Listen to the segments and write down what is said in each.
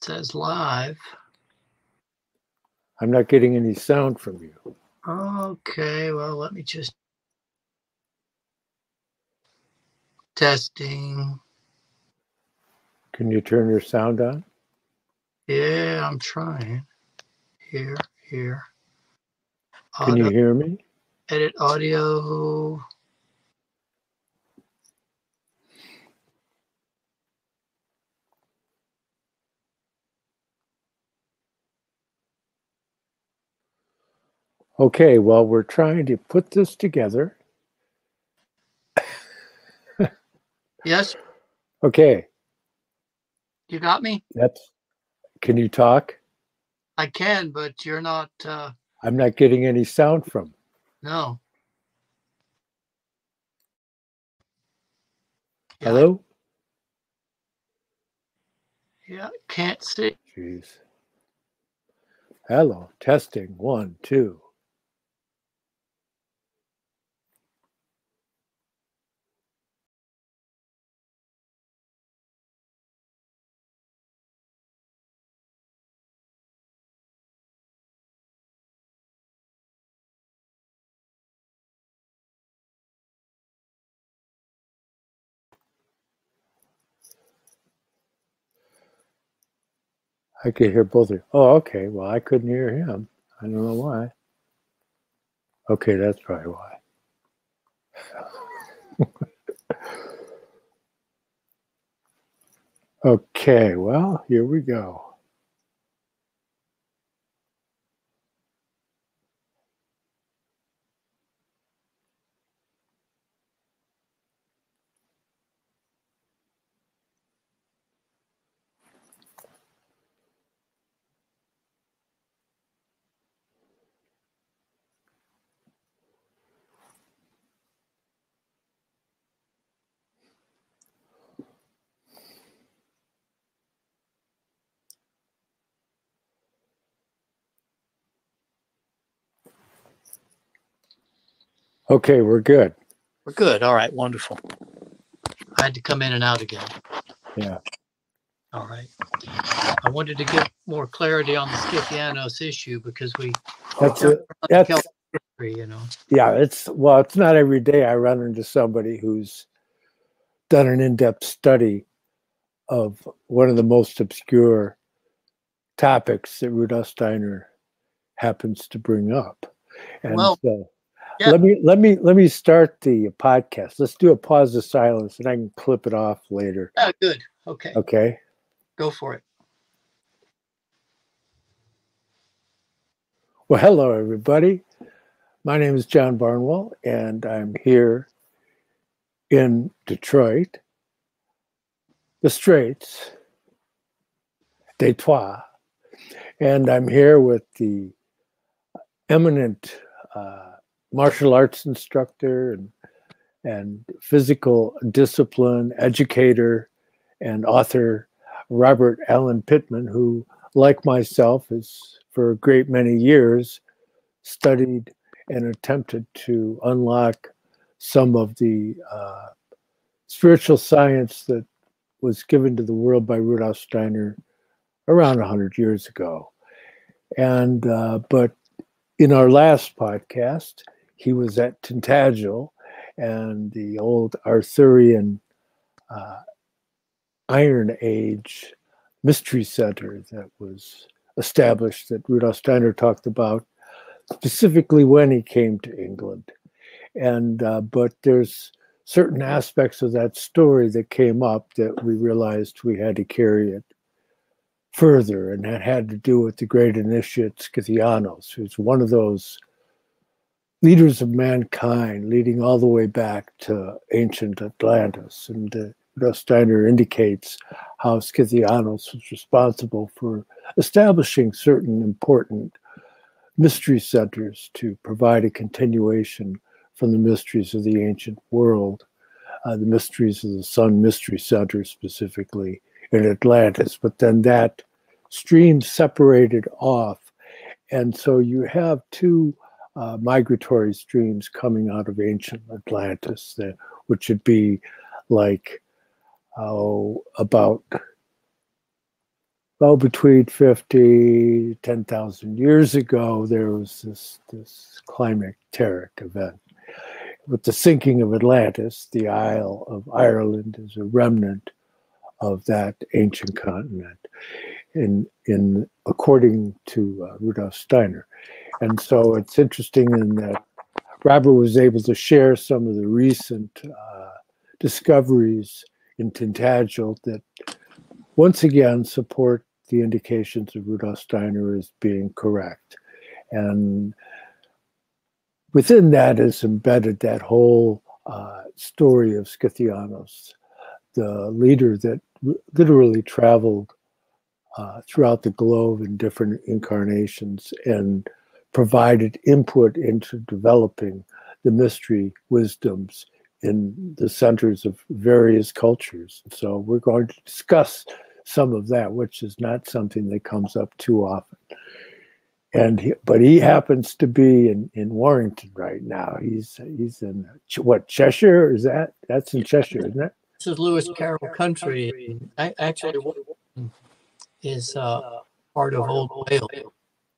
says live. I'm not getting any sound from you. Okay, well, let me just testing. Can you turn your sound on? Yeah, I'm trying. Here, here. Can you hear me? edit audio? Okay, well, we're trying to put this together. Yes, Okay, you got me? that's. Can you talk? I can, but you're not, uh, I'm not getting any sound from. no. Yeah, Hello? Yeah, can't see. Jeez. Hello, testing one, two. I could hear both of you. Oh, okay. Well, I couldn't hear him. I don't know why. Okay, that's probably why. okay, well, here we go. Okay, we're good. We're good. All right, wonderful. I had to come in and out again. Yeah. All right. I wanted to get more clarity on the Skythianos issue because we That's it. That's history, you know. yeah, it's well, it's not every day I run into somebody who's done an in-depth study of one of the most obscure topics that Rudolf Steiner happens to bring up. And Well, so yeah. let me let me let me start the podcast. Let's do a pause of silence and I can clip it off later. Yeah, good. Okay, Okay. go for it. Well, hello, everybody. My name is John Barnwell, and I'm here in Detroit, the Straits, Detroit, and I'm here with the eminent uh, martial arts instructor and and physical discipline educator and author Robert Allen Pittman, who, like myself, has for a great many years studied and attempted to unlock some of the uh, spiritual science that was given to the world by Rudolf Steiner around 100 years ago. And, uh, but in our last podcast, he was at Tintagel and the old Arthurian uh, Iron Age Mystery Center that was established that Rudolf Steiner talked about specifically when he came to England. And uh, but there's certain aspects of that story that came up that we realized we had to carry it further, and that had to do with the great initiate Skythianos, who's one of those leaders of mankind, leading all the way back to ancient Atlantis. And uh, Steiner indicates how Skythianos was responsible for establishing certain important mystery centers to provide a continuation from the mysteries of the ancient world, uh, the mysteries of the Sun Mystery Center specifically in Atlantis. But then that stream separated off. And so you have two uh, migratory streams coming out of ancient Atlantis, that, which would be like oh, about well, between 50, 10,000 years ago, there was this, this climacteric event. With the sinking of Atlantis, the Isle of Ireland is a remnant of that ancient continent, in, in according to uh, Rudolf Steiner. And so it's interesting in that Robert was able to share some of the recent uh, discoveries in Tintagel that once again support the indications of Rudolf Steiner as being correct. And within that is embedded that whole uh, story of Skythianos, the leader that literally traveled uh, throughout the globe in different incarnations and provided input into developing the mystery wisdoms in the centers of various cultures. So we're going to discuss some of that, which is not something that comes up too often. And he, but he happens to be in, in Warrington right now. He's he's in what Cheshire is that? That's in Cheshire, isn't it? This is Lewis Carroll Country. I, actually, Warrington is uh, part of Old Wales.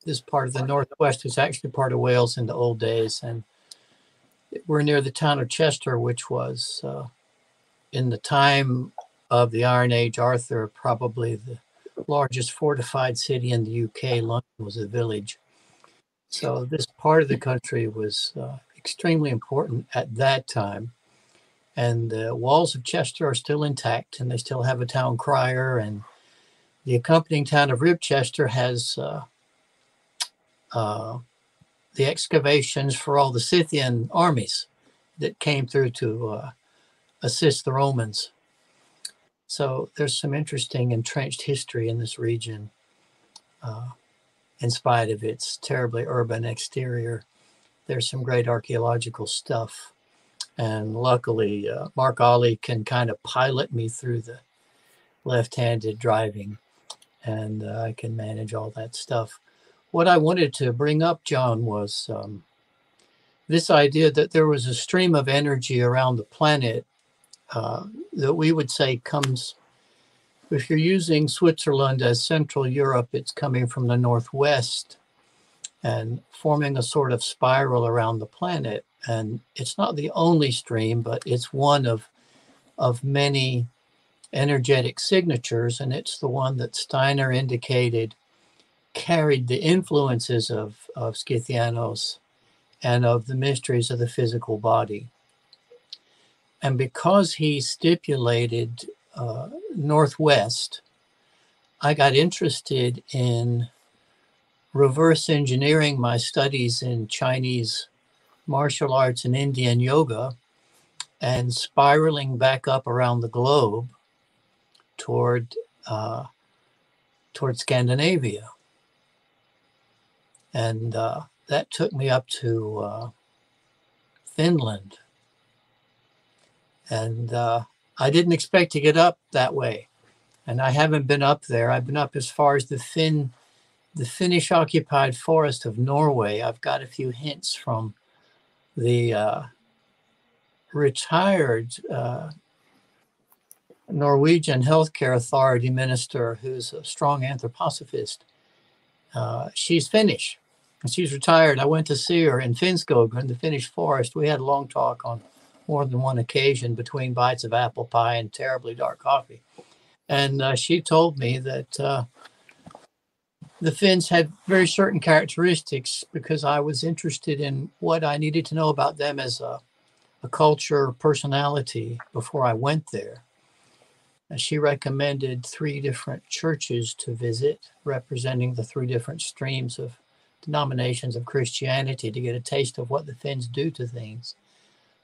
This part of the Northwest was actually part of Wales in the old days. And we're near the town of Chester, which was uh, in the time of the Iron Age, Arthur, probably the largest fortified city in the UK. London was a village. So this part of the country was uh, extremely important at that time. And the walls of Chester are still intact, and they still have a town crier. And the accompanying town of Ribchester has uh, uh, the excavations for all the Scythian armies that came through to uh, assist the Romans. So there's some interesting entrenched history in this region, uh, in spite of its terribly urban exterior. There's some great archaeological stuff. And luckily, uh, Mark Ollie can kind of pilot me through the left handed driving, and uh, I can manage all that stuff. What I wanted to bring up, John, was um, this idea that there was a stream of energy around the planet uh, that we would say comes, if you're using Switzerland as Central Europe, it's coming from the Northwest and forming a sort of spiral around the planet. And it's not the only stream, but it's one of, of many energetic signatures. And it's the one that Steiner indicated carried the influences of, of Skythianos and of the mysteries of the physical body. And because he stipulated uh, Northwest, I got interested in reverse engineering my studies in Chinese martial arts and Indian yoga and spiraling back up around the globe toward uh, toward Scandinavia. And uh, that took me up to uh, Finland. And uh, I didn't expect to get up that way. And I haven't been up there. I've been up as far as the Finn, the Finnish occupied forest of Norway. I've got a few hints from the uh, retired uh, Norwegian healthcare authority minister who's a strong anthroposophist. Uh, she's Finnish she's retired. I went to see her in Finnskog in the Finnish forest. We had a long talk on more than one occasion between bites of apple pie and terribly dark coffee. And uh, she told me that uh, the Finns had very certain characteristics because I was interested in what I needed to know about them as a, a culture personality before I went there. And she recommended three different churches to visit, representing the three different streams of denominations of Christianity to get a taste of what the Finns do to things.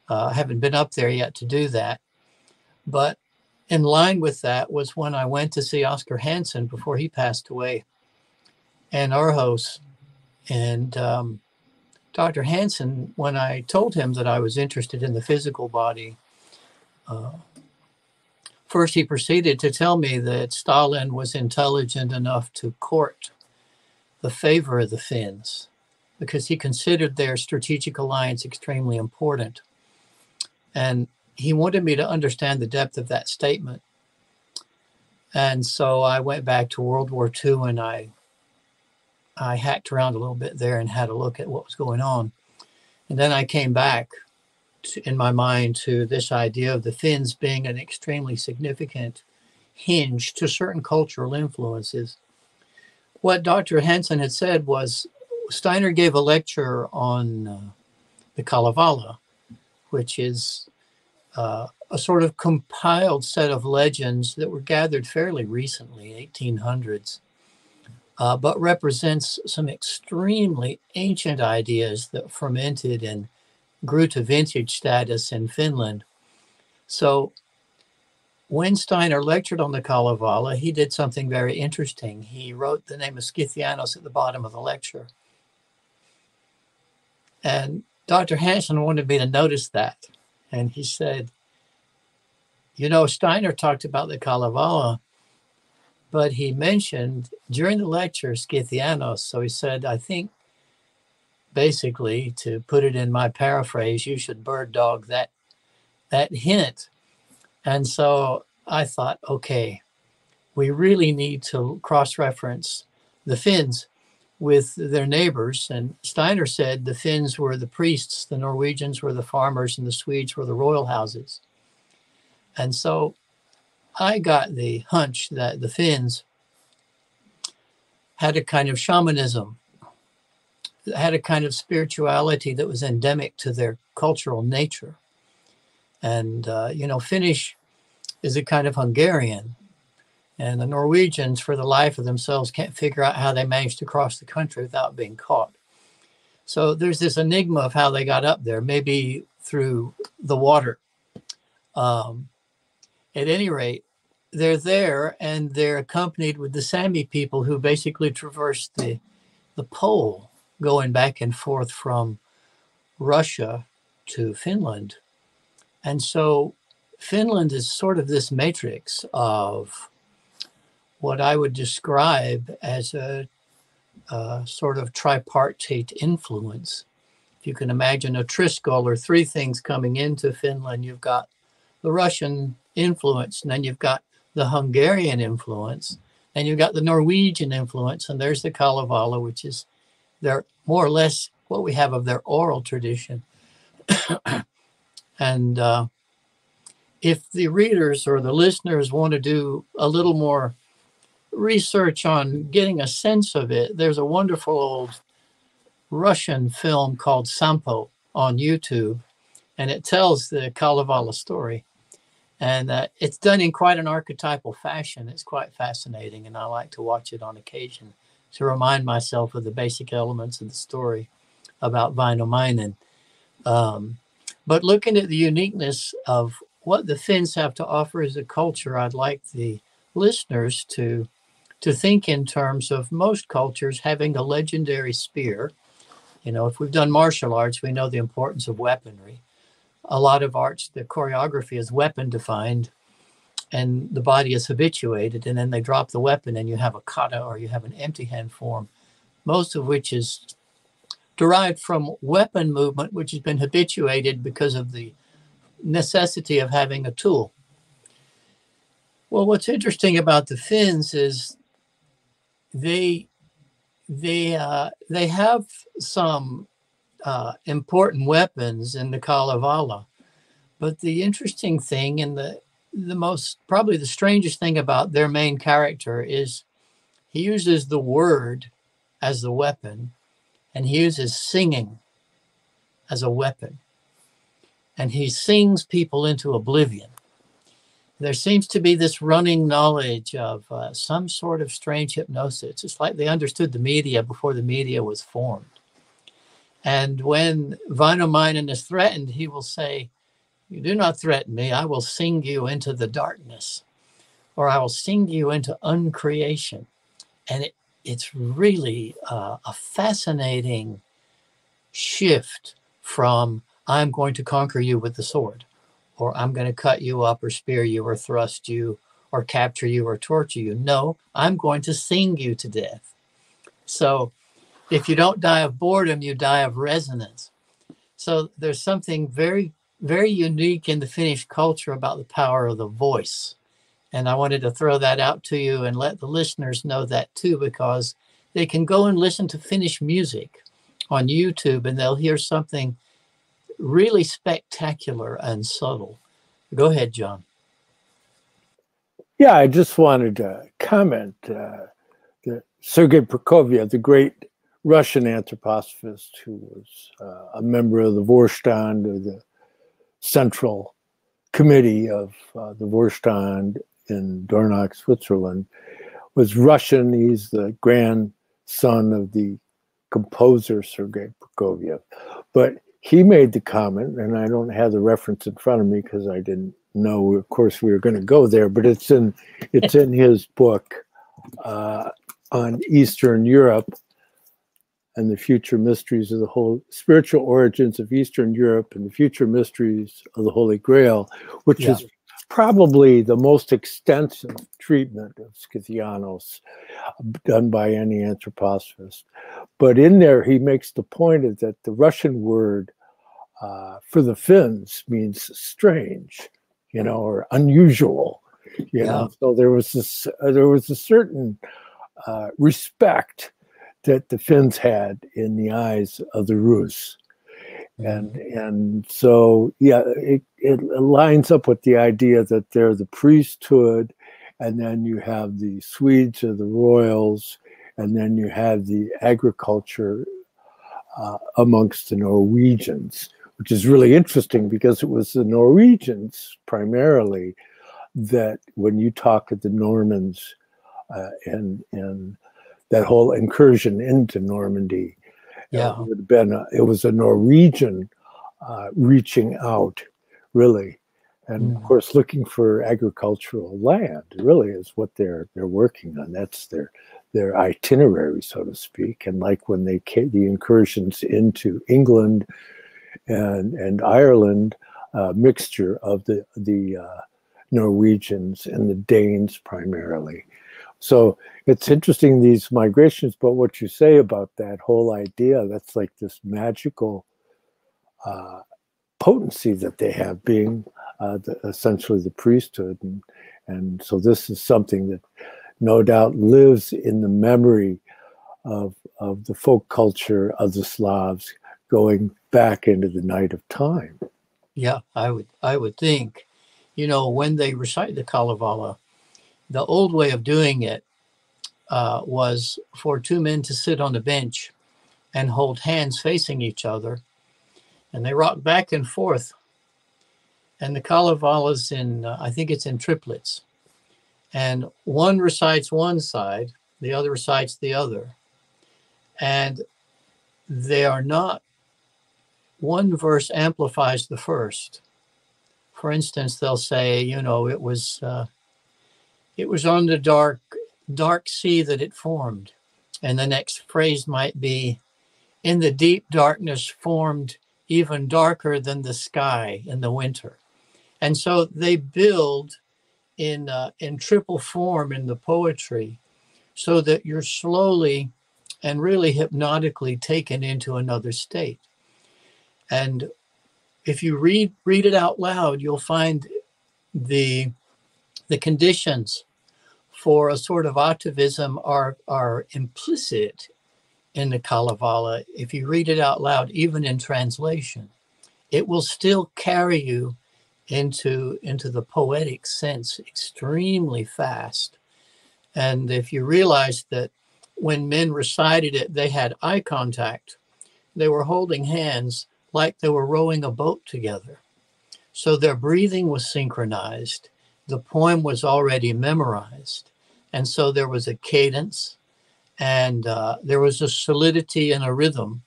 Uh, I haven't been up there yet to do that. But in line with that was when I went to see Oscar Hansen before he passed away and Aarhus. And um, Dr. Hansen, when I told him that I was interested in the physical body, uh, first he proceeded to tell me that Stalin was intelligent enough to court the favor of the Finns because he considered their strategic alliance extremely important. And he wanted me to understand the depth of that statement. And so I went back to World War II and I I hacked around a little bit there and had a look at what was going on. And then I came back to, in my mind to this idea of the Finns being an extremely significant hinge to certain cultural influences. What Dr. Hansen had said was Steiner gave a lecture on uh, the Kalevala, which is uh, a sort of compiled set of legends that were gathered fairly recently, 1800s, uh, but represents some extremely ancient ideas that fermented and grew to vintage status in Finland. So when Steiner lectured on the Kalevala, he did something very interesting. He wrote the name of Skythianos at the bottom of the lecture. And Dr. Hansen wanted me to notice that. And he said, You know, Steiner talked about the Kalevala, but he mentioned during the lecture Skythianos. So he said, I think basically, to put it in my paraphrase, you should bird dog that that hint. And so I thought, okay, we really need to cross reference the Finns with their neighbors. And Steiner said the Finns were the priests, the Norwegians were the farmers, and the Swedes were the royal houses. And so I got the hunch that the Finns had a kind of shamanism, had a kind of spirituality that was endemic to their cultural nature. And, uh, you know, Finnish is a kind of Hungarian. And the Norwegians, for the life of themselves, can't figure out how they managed to cross the country without being caught. So there's this enigma of how they got up there, maybe through the water. Um, at any rate, they're there and they're accompanied with the Sami people who basically traverse the, the pole going back and forth from Russia to Finland. And so Finland is sort of this matrix of what I would describe as a, a, sort of tripartite influence. If you can imagine a Triskel or three things coming into Finland, you've got the Russian influence, and then you've got the Hungarian influence, and you've got the Norwegian influence, and there's the Kalevala, which is their more or less what we have of their oral tradition. And uh, if the readers or the listeners want to do a little more research on getting a sense of it, there's a wonderful old Russian film called Sampo on YouTube, and it tells the Kalevala story. And uh, it's done in quite an archetypal fashion. It's quite fascinating, and I like to watch it on occasion to remind myself of the basic elements of the story about Väinämöinen. Um, but looking at the uniqueness of what the Finns have to offer as a culture, I'd like the listeners to to think in terms of most cultures having a legendary spear. You know, if we've done martial arts, we know the importance of weaponry. A lot of arts, the choreography is weapon defined and the body is habituated, and then they drop the weapon and you have a kata or you have an empty hand form, most of which is derived from weapon movement, which has been habituated because of the necessity of having a tool. Well, what's interesting about the Finns is they they uh, they have some uh, important weapons in the Kalevala, but the interesting thing and the the most probably the strangest thing about their main character is he uses the word as the weapon, and he uses singing as a weapon, and he sings people into oblivion there seems to be this running knowledge of uh, some sort of strange hypnosis. It's like they understood the media before the media was formed. And when Väinämöinen is threatened, he will say, You do not threaten me. I will sing you into the darkness, or I will sing you into uncreation. And it, it's really uh, a fascinating shift from I'm going to conquer you with the sword or I'm going to cut you up or spear you or thrust you or capture you or torture you. No, I'm going to sing you to death. So if you don't die of boredom, you die of resonance. So there's something very, very unique in the Finnish culture about the power of the voice And I wanted to throw that out to you and let the listeners know that too, because they can go and listen to Finnish music on YouTube and they'll hear something really spectacular and subtle. Go ahead, John. Yeah, I just wanted to comment uh, that Sergei Prokofieff, the great Russian anthroposophist who was uh, a member of the Vorstand or the Central Committee of uh, the Vorstand in Dornach, Switzerland, was Russian. He's the grandson of the composer Sergei Prokofiev. But he made the comment, and I don't have the reference in front of me because I didn't know, of course, we were going to go there, but it's in it's in his book uh, on Eastern Europe and the future mysteries of the whole spiritual origins of Eastern Europe and the future mysteries of the Holy Grail, which yeah. is probably the most extensive treatment of Skythianos done by any anthroposophist. But in there, he makes the point that the Russian word uh, for the Finns means strange, you know, or unusual. You yeah. know, so there was this, uh, there was a certain uh, respect that the Finns had in the eyes of the Rus. And and so yeah, it, it lines up with the idea that they're the priesthood, and then you have the Swedes or the royals, and then you have the agriculture uh, amongst the Norwegians, which is really interesting because it was the Norwegians primarily that when you talk of the Normans uh, and and that whole incursion into Normandy. Yeah, it would have been a, it was a Norwegian uh, reaching out, really, and mm. of course looking for agricultural land. Really is what they're they're working on. That's their their itinerary, so to speak. And like when they came, the incursions into England and and Ireland, uh, mixture of the the uh, Norwegians and the Danes primarily. So it's interesting these migrations, but what you say about that whole idea, that's like this magical uh, potency that they have being uh, the, essentially the priesthood. And, and so this is something that no doubt lives in the memory of, of the folk culture of the Slavs going back into the night of time. Yeah, I would I would think, you know, when they recite the Kalevala, the old way of doing it uh, was for two men to sit on a bench and hold hands facing each other, and they rock back and forth. And the Kalevala in, uh, I think it's in triplets, and one recites one side, the other recites the other, and they are not. One verse amplifies the first. For instance, they'll say, you know, it was. Uh, it was on the dark, dark sea that it formed. And the next phrase might be, in the deep darkness formed even darker than the sky in the winter. And so they build in, uh, in triple form in the poetry so that you're slowly and really hypnotically taken into another state. And if you read read it out loud, you'll find the the conditions for a sort of atavism are, are implicit in the Kalevala. If you read it out loud, even in translation, it will still carry you into, into the poetic sense extremely fast. And if you realize that when men recited it, they had eye contact, they were holding hands like they were rowing a boat together. So their breathing was synchronized the poem was already memorized. And so there was a cadence and uh, there was a solidity and a rhythm,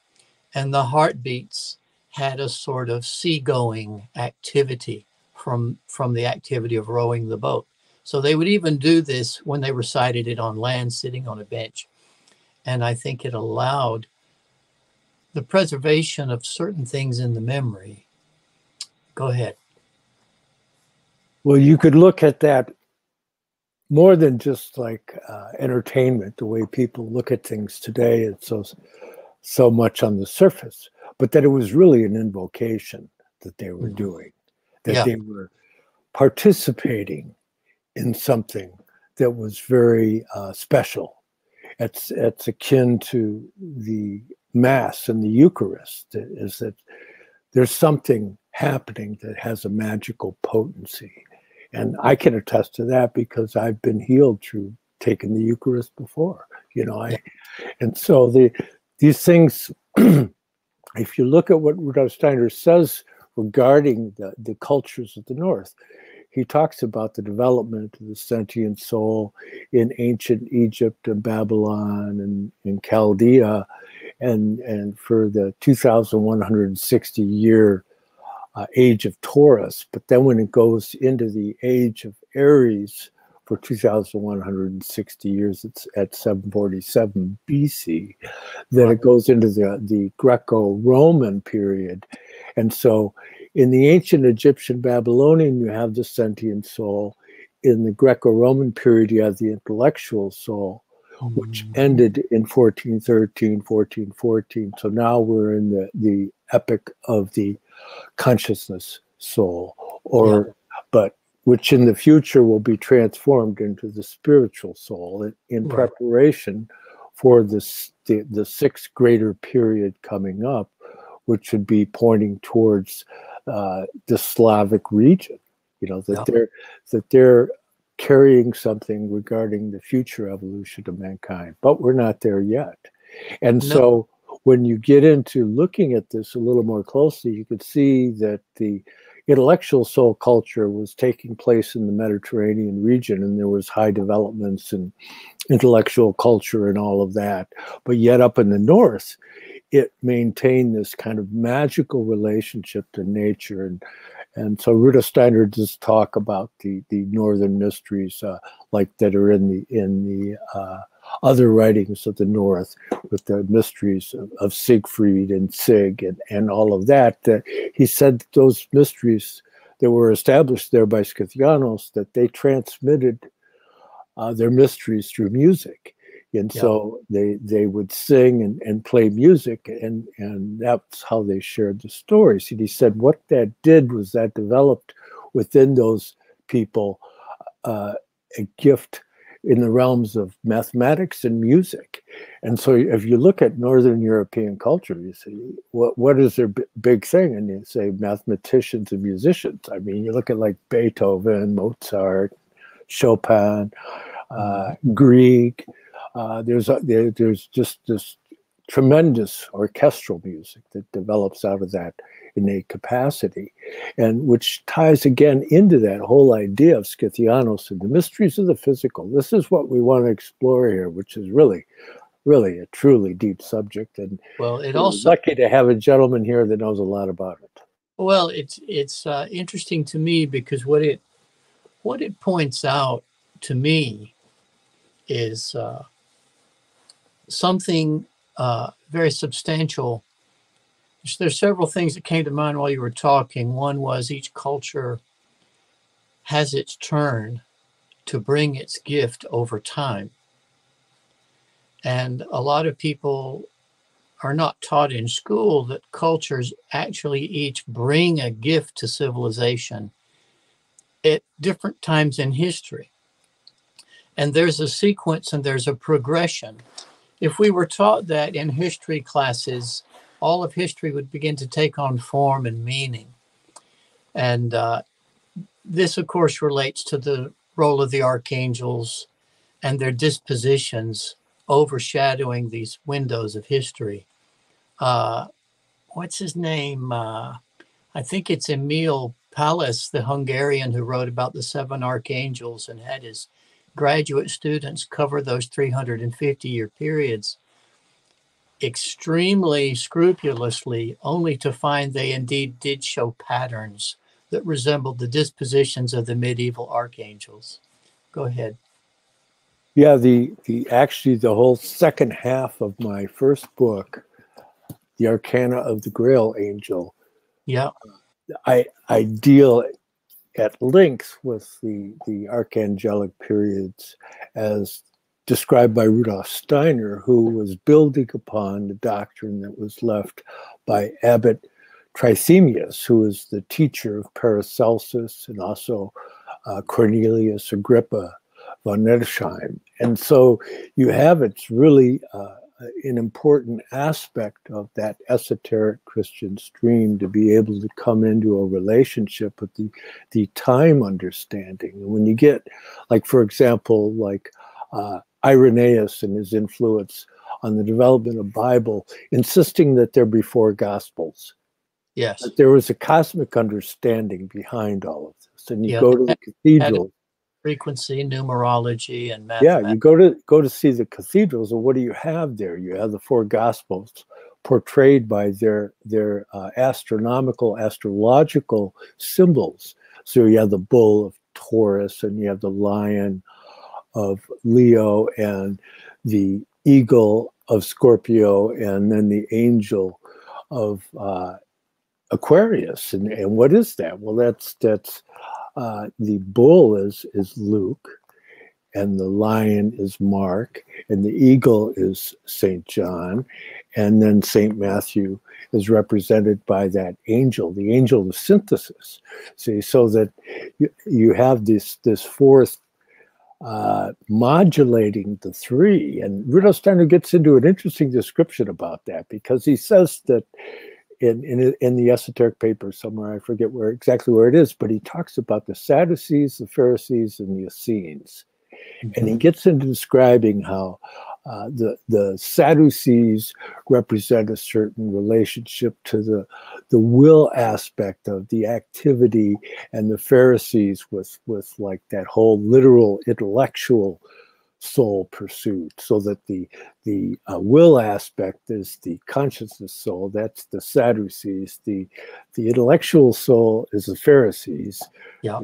and the heartbeats had a sort of seagoing activity from, from the activity of rowing the boat. So they would even do this when they recited it on land, sitting on a bench. And I think it allowed the preservation of certain things in the memory. Go ahead. Well, you could look at that more than just like uh, entertainment, the way people look at things today. It's so so much on the surface, but that it was really an invocation that they were mm-hmm. doing, that yeah. they were participating in something that was very uh, special. It's it's akin to the Mass and the Eucharist. Is that there's something happening that has a magical potency, and I can attest to that because I've been healed through taking the Eucharist before. You know, I and so the these things. if you look at what Rudolf Steiner says regarding the, the cultures of the North, he talks about the development of the sentient soul in ancient Egypt and Babylon and in Chaldea, and and for the 2,160 year uh, age of Taurus. But then when it goes into the age of Aries for 2,160 years, it's at 747 BC. Then it goes into the the Greco-Roman period, and so in the ancient Egyptian Babylonian, you have the sentient soul. In the Greco Roman period, you have the intellectual soul, which mm. ended in 1413, 1414. So now we're in the, the epic of the consciousness soul, or yeah. but which in the future will be transformed into the spiritual soul in, right. preparation for this the, the sixth greater period coming up, which would be pointing towards uh, the Slavic region. You know that they're that they're carrying something regarding the future evolution of mankind, but we're not there yet. And no. so when you get into looking at this a little more closely, you could see that the intellectual soul culture was taking place in the Mediterranean region, and there was high developments in intellectual culture and all of that. But yet up in the north, it maintained this kind of magical relationship to nature and and so Rudolf Steiner does talk about the the northern mysteries uh, like that are in the in the uh, other writings of the North with the mysteries of, of Siegfried and Sig and, and all of that. Uh, he said those mysteries that were established there by Skythianos that they transmitted uh, their mysteries through music and yeah. so they they would sing and, and play music and and that's how they shared the stories and he said what that did was that developed within those people uh, a gift in the realms of mathematics and music. And so if you look at northern european culture you see what what is their b- big thing? And you say mathematicians and musicians. I mean you look at like beethoven mozart chopin uh, mm-hmm. grieg uh, there's a, there, there's just this tremendous orchestral music that develops out of that innate capacity, and which ties again into that whole idea of Skythianos and the mysteries of the physical. This is what we want to explore here, which is really, really a truly deep subject. And well, it also lucky to have a gentleman here that knows a lot about it. Well, it's it's uh, interesting to me because what it what it points out to me is. Uh, something uh, very substantial. There's several things that came to mind while you were talking. One was each culture has its turn to bring its gift over time. And a lot of people are not taught in school that cultures actually each bring a gift to civilization at different times in history. And there's a sequence and there's a progression if we were taught that in history classes, all of history would begin to take on form and meaning. And uh, this, of course, relates to the role of the archangels and their dispositions overshadowing these windows of history. Uh, what's his name? Uh, I think it's Emil Pallas, the Hungarian who wrote about the seven archangels and had his graduate students cover those 350 year periods extremely scrupulously, only to find they indeed did show patterns that resembled the dispositions of the medieval archangels. Go ahead. Yeah, the the actually the whole second half of my first book, The Arcana of the Grail Angel. Yeah. I I deal at length with the, the archangelic periods as described by Rudolf Steiner, who was building upon the doctrine that was left by Abbot Trithemius, who was the teacher of Paracelsus and also uh, Cornelius Agrippa von Nettesheim. And so you have it's really uh, an important aspect of that esoteric Christian stream to be able to come into a relationship with the, the time understanding. And when you get, like, for example, like uh, Irenaeus and his influence on the development of Bible, insisting that there be four gospels. Yes. That there was a cosmic understanding behind all of this. And you Yeah, go to the cathedral. Frequency, numerology, and Yeah, you go to go to see the cathedrals, and what do you have there? You have the four gospels portrayed by their their uh, astronomical, astrological symbols. So you have the bull of Taurus, and you have the lion of Leo, and the eagle of Scorpio, and then the angel of uh, Aquarius. And, and what is that? Well, that's that's uh, the bull is is Luke, and the lion is Mark, and the eagle is Saint John, and then Saint Matthew is represented by that angel, the angel of synthesis. See, so that you, you have this this fourth uh, modulating the three. And Rudolf Steiner gets into an interesting description about that because he says that in, in, in the esoteric paper somewhere, I forget where exactly where it is, but he talks about the Sadducees, the Pharisees, and the Essenes. And he gets into describing how uh, the the Sadducees represent a certain relationship to the the will aspect of the activity, and the Pharisees with with like that whole literal intellectual soul pursuit. So that the the uh, will aspect is the consciousness soul. That's the Sadducees. The the intellectual soul is the Pharisees. Yeah.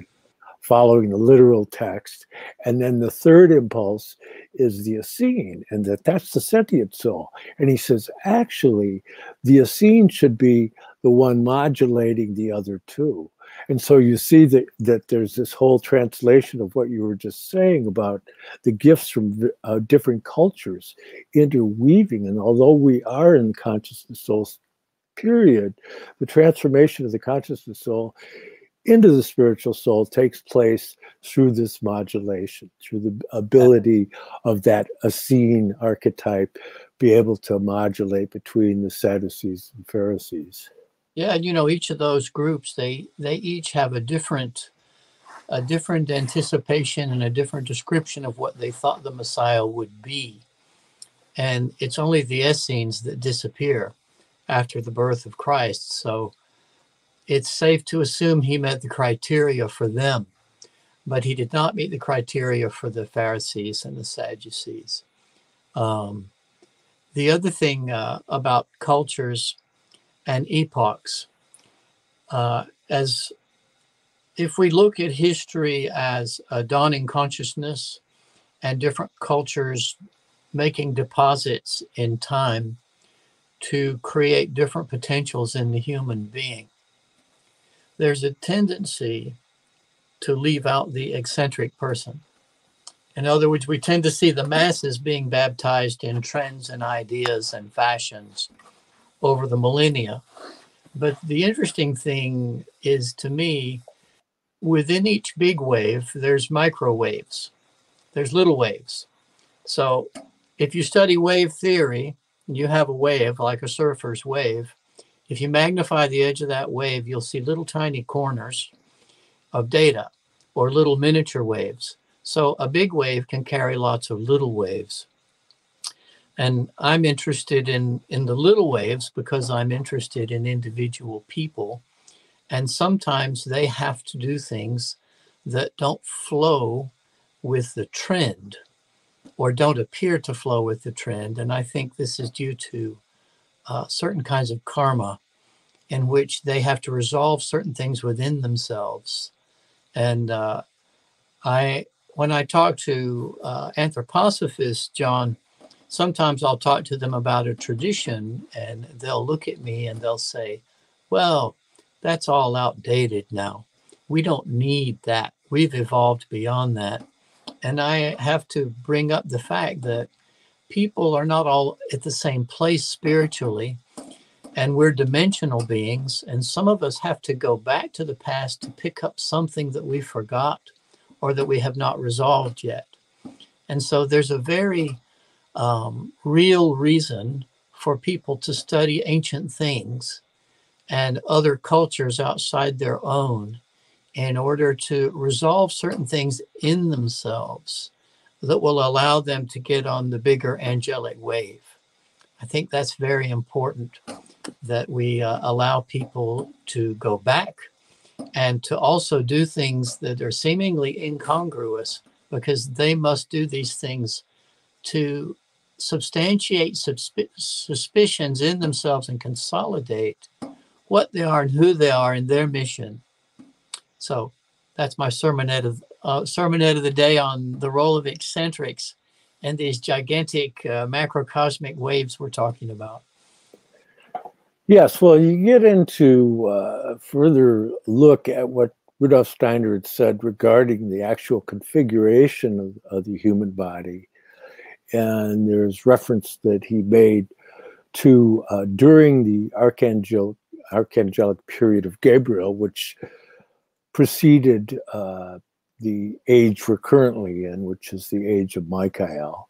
Following the literal text, and then the third impulse is the Essene, and that that's the sentient soul. And he says, actually, the Essene should be the one modulating the other two. And so you see that that there's this whole translation of what you were just saying about the gifts from uh, different cultures interweaving. And although we are in the consciousness soul period, the transformation of the consciousness soul into the spiritual soul takes place through this modulation, through the ability of that Essene archetype be able to modulate between the Sadducees and Pharisees. Yeah, and you know, each of those groups, they they each have a different a different anticipation and a different description of what they thought the Messiah would be. And it's only the Essenes that disappear after the birth of Christ. So it's safe to assume he met the criteria for them, but he did not meet the criteria for the Pharisees and the Sadducees. Um, the other thing uh, about cultures and epochs, uh, as if we look at history as a dawning consciousness and different cultures making deposits in time to create different potentials in the human being, there's a tendency to leave out the eccentric person. In other words, we tend to see the masses being baptized in trends and ideas and fashions over the millennia. But the interesting thing is to me, within each big wave, there's microwaves, there's little waves. So if you study wave theory, you have a wave like a surfer's wave. If you magnify the edge of that wave, you'll see little tiny corners of data or little miniature waves. So a big wave can carry lots of little waves. And I'm interested in, in the little waves because I'm interested in individual people. And sometimes they have to do things that don't flow with the trend or don't appear to flow with the trend. And I think this is due to uh, certain kinds of karma in which they have to resolve certain things within themselves. And uh, I, when I talk to uh, anthroposophists, John, sometimes I'll talk to them about a tradition and they'll look at me and they'll say, well, that's all outdated now. We don't need that. We've evolved beyond that. And I have to bring up the fact that people are not all at the same place spiritually, and we're dimensional beings. And some of us have to go back to the past to pick up something that we forgot or that we have not resolved yet. And so there's a very um, real reason for people to study ancient things and other cultures outside their own in order to resolve certain things in themselves that will allow them to get on the bigger angelic wave. I think that's very important that we uh, allow people to go back and to also do things that are seemingly incongruous because they must do these things to substantiate susp- suspicions in themselves and consolidate what they are and who they are in their mission. So that's my sermonette of uh, sermonette of the day on the role of eccentrics and these gigantic uh, macrocosmic waves we're talking about. Yes, well, you get into uh, further look at what Rudolf Steiner had said regarding the actual configuration of, of the human body. And there's reference that he made to uh, during the archangel, archangelic period of Gabriel, which preceded uh, the age we're currently in, which is the age of Michael.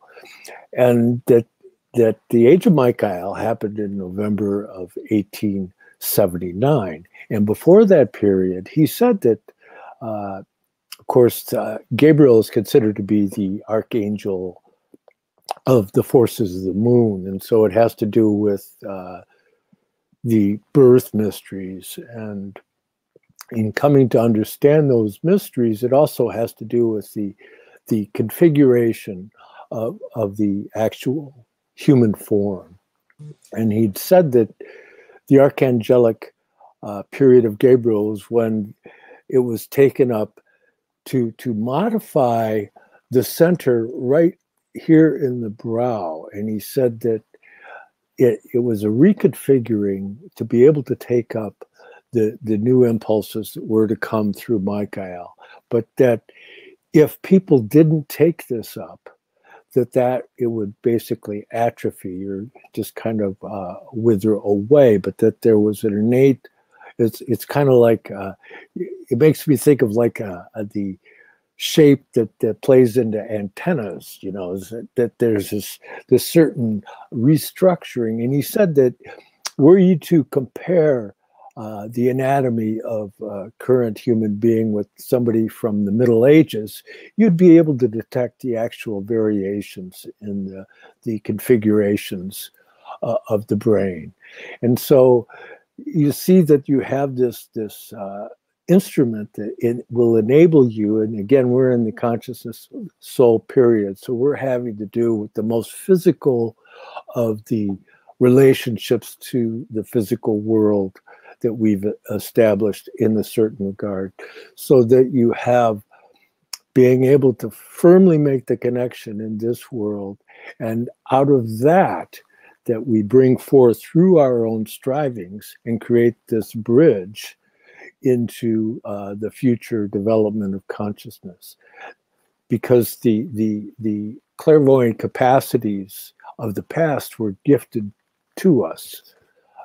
And that that the age of Michael happened in November of 1879. And before that period, he said that, uh, of course, uh, Gabriel is considered to be the archangel of the forces of the moon. And so it has to do with uh, the birth mysteries. And in coming to understand those mysteries, it also has to do with the, the configuration of, of the actual human form. And he'd said that the archangelic uh, period of Gabriel was when it was taken up to, to modify the center right here in the brow. And he said that it, it was a reconfiguring to be able to take up the, the new impulses that were to come through Michael. But that if people didn't take this up, that that it would basically atrophy or just kind of uh, wither away, but that there was an innate. It's it's kind of like uh, it makes me think of like uh, uh the shape that, that plays into antennas. You know, that, that there's this this certain restructuring, and he said that were you to compare uh, the anatomy of a current human being with somebody from the Middle Ages, you'd be able to detect the actual variations in the, the configurations uh, of the brain. And so you see that you have this, this uh, instrument that it will enable you, and again, we're in the consciousness soul period, so we're having to do with the most physical of the relationships to the physical world that we've established in a certain regard so that you have being able to firmly make the connection in this world and out of that that we bring forth through our own strivings and create this bridge into uh, the future development of consciousness. Because the the the clairvoyant capacities of the past were gifted to us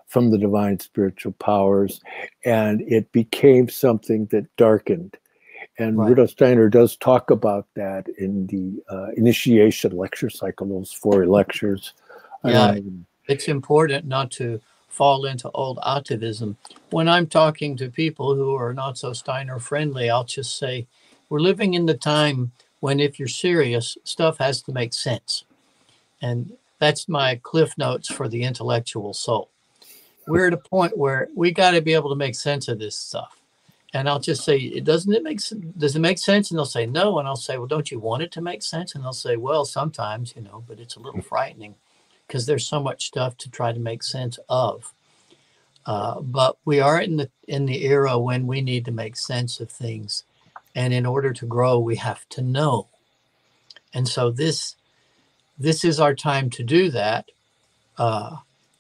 from the divine spiritual powers, and it became something that darkened. And right. Rudolf Steiner does talk about that in the uh, initiation lecture cycle, those four lectures. Yeah, it's important not to fall into old atavism. When I'm talking to people who are not so Steiner friendly, I'll just say, we're living in the time when if you're serious, stuff has to make sense. And that's my cliff notes for the intellectual soul we're at a point where we got to be able to make sense of this stuff. And I'll just say, it doesn't it make does it make sense? And they'll say no, and I'll say, well, don't you want it to make sense? And they'll say, well, sometimes, you know, but it's a little frightening because there's so much stuff to try to make sense of. Uh, but we are in the in the era when we need to make sense of things, and in order to grow, we have to know. And so this this is our time to do that. Uh,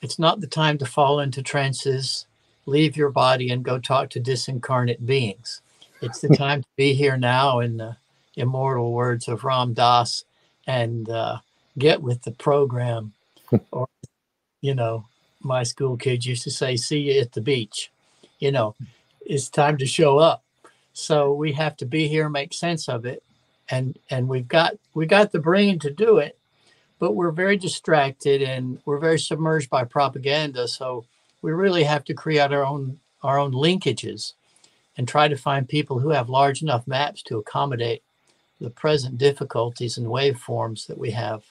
it's not the time to fall into trances, leave your body, and go talk to disincarnate beings. It's the time to be here now, in the immortal words of Ram Dass, and uh, get with the program. or, you know, my school kids used to say, "See you at the beach." You know, it's time to show up. So we have to be here, make sense of it, and and we've got we got the brain to do it, but we're very distracted and we're very submerged by propaganda. So we really have to create our own our own linkages and try to find people who have large enough maps to accommodate the present difficulties and waveforms that we have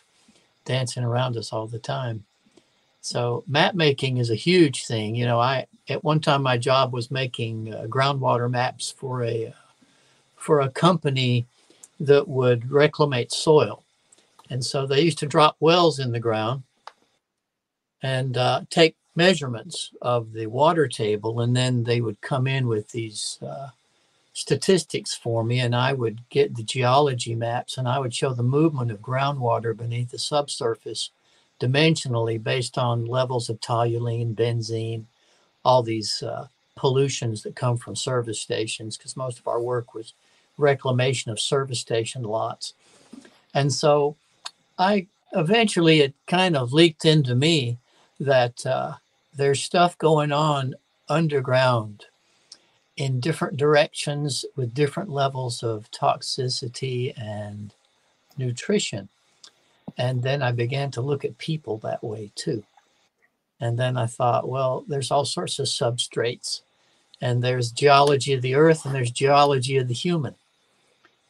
dancing around us all the time. So map making is a huge thing. You know, I at one time my job was making uh, groundwater maps for a for a company that would reclamate soil, and so they used to drop wells in the ground and uh, take measurements of the water table, and then they would come in with these uh, statistics for me, and I would get the geology maps, and I would show the movement of groundwater beneath the subsurface dimensionally based on levels of toluene, benzene, all these uh, pollutions that come from service stations, because most of our work was reclamation of service station lots. And so I eventually it kind of leaked into me that uh, there's stuff going on underground in different directions with different levels of toxicity and nutrition. And then I began to look at people that way too. And then I thought, well, there's all sorts of substrates, and there's geology of the earth, and there's geology of the human,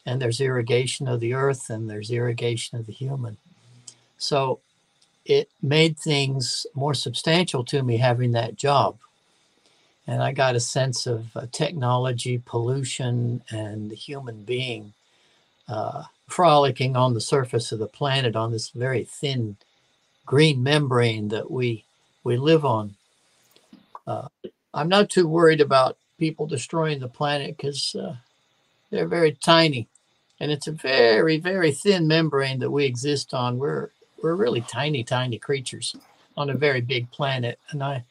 and there's irrigation of the earth, and there's irrigation of the human. So it made things more substantial to me having that job. And I got a sense of uh, technology, pollution, and the human being uh, frolicking on the surface of the planet on this very thin green membrane that we we live on. Uh, I'm not too worried about people destroying the planet because uh, they're very tiny, and it's a very very thin membrane that we exist on. We're we're really tiny tiny creatures on a very big planet, and I